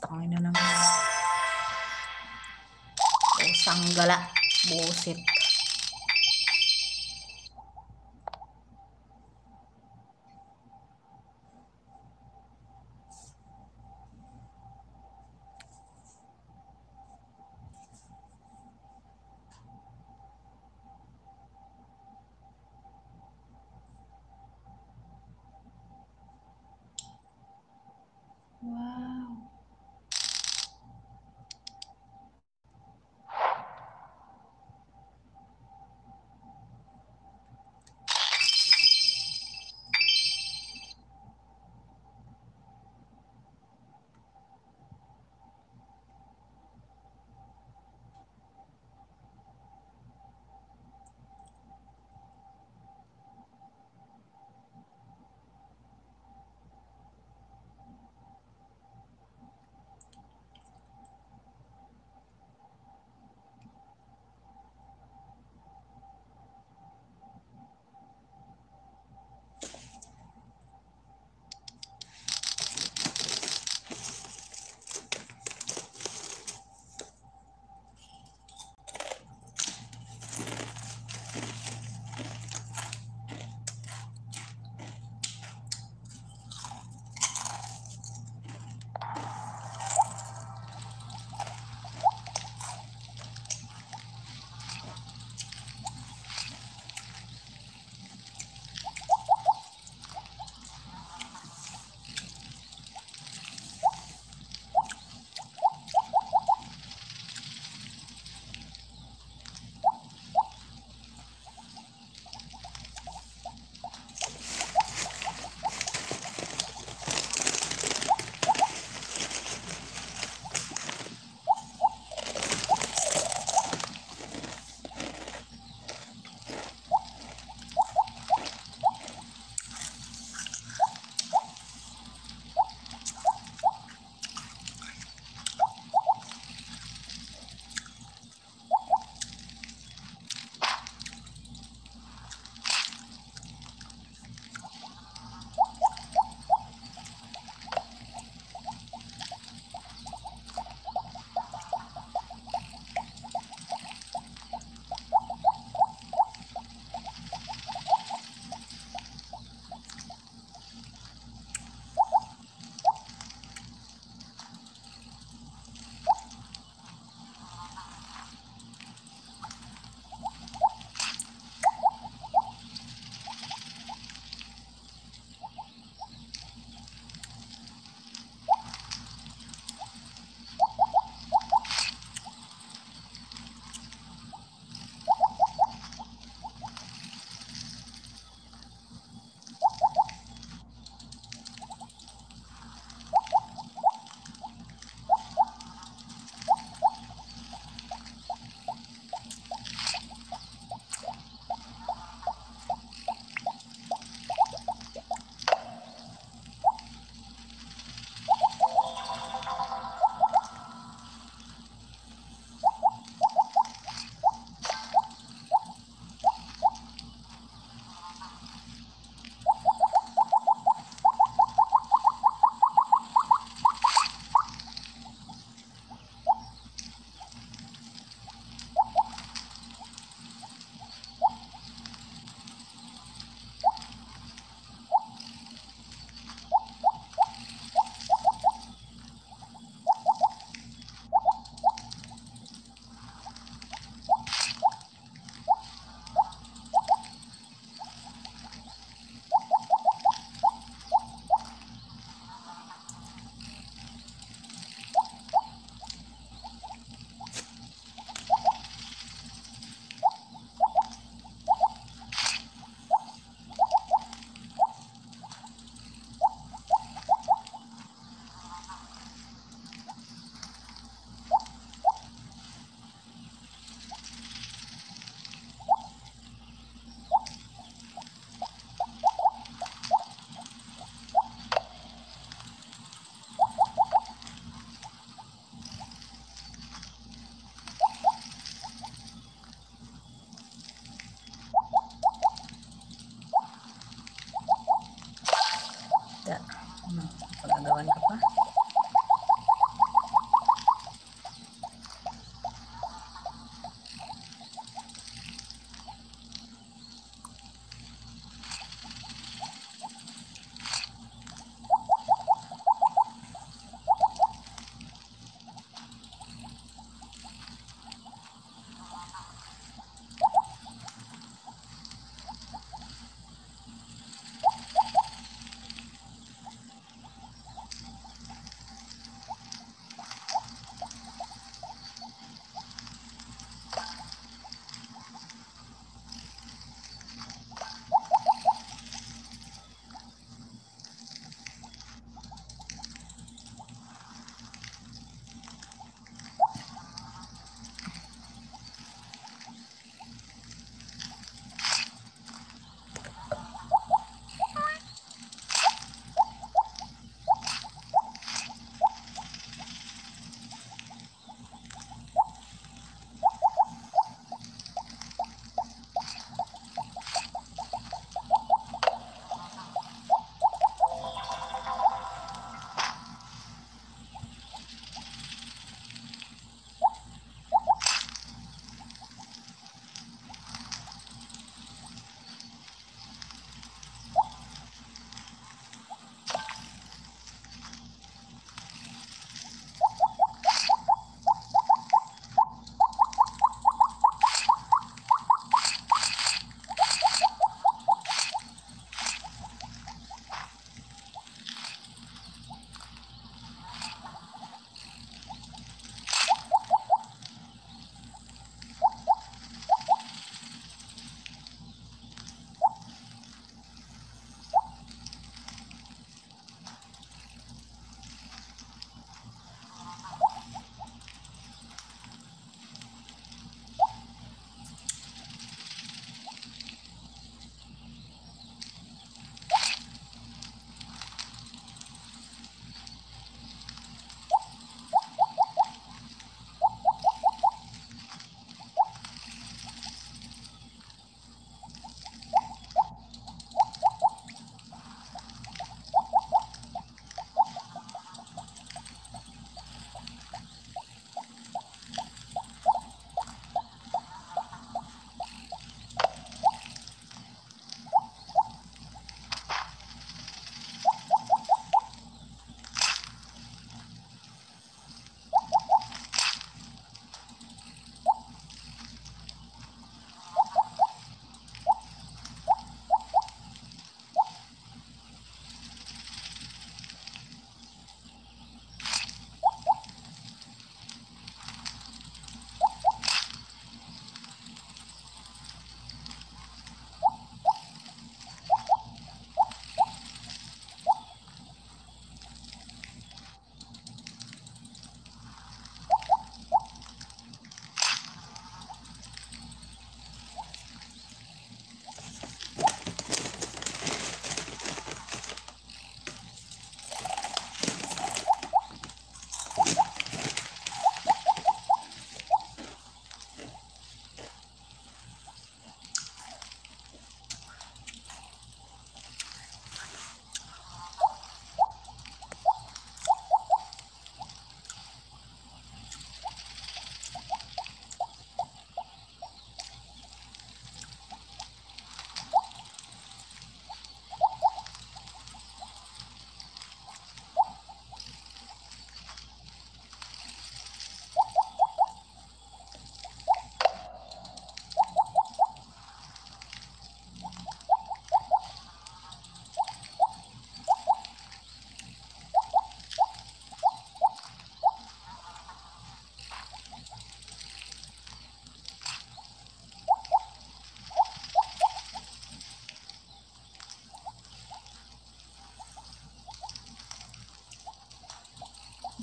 Tangin na naman. Pusang gala. Busit.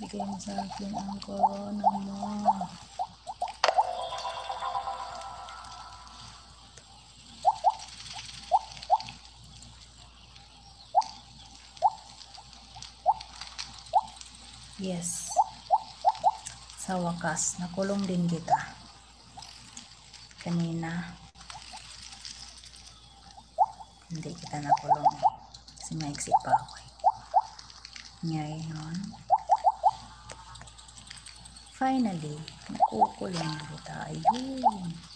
Dumating sa akin ang corona mo. Yes. Sa wakas, nakulong din kita. Kanina, hindi kita nakulong eh. Kasi maiksi pa ako eh. Ngayon, finally, nakukulong na. Ayun.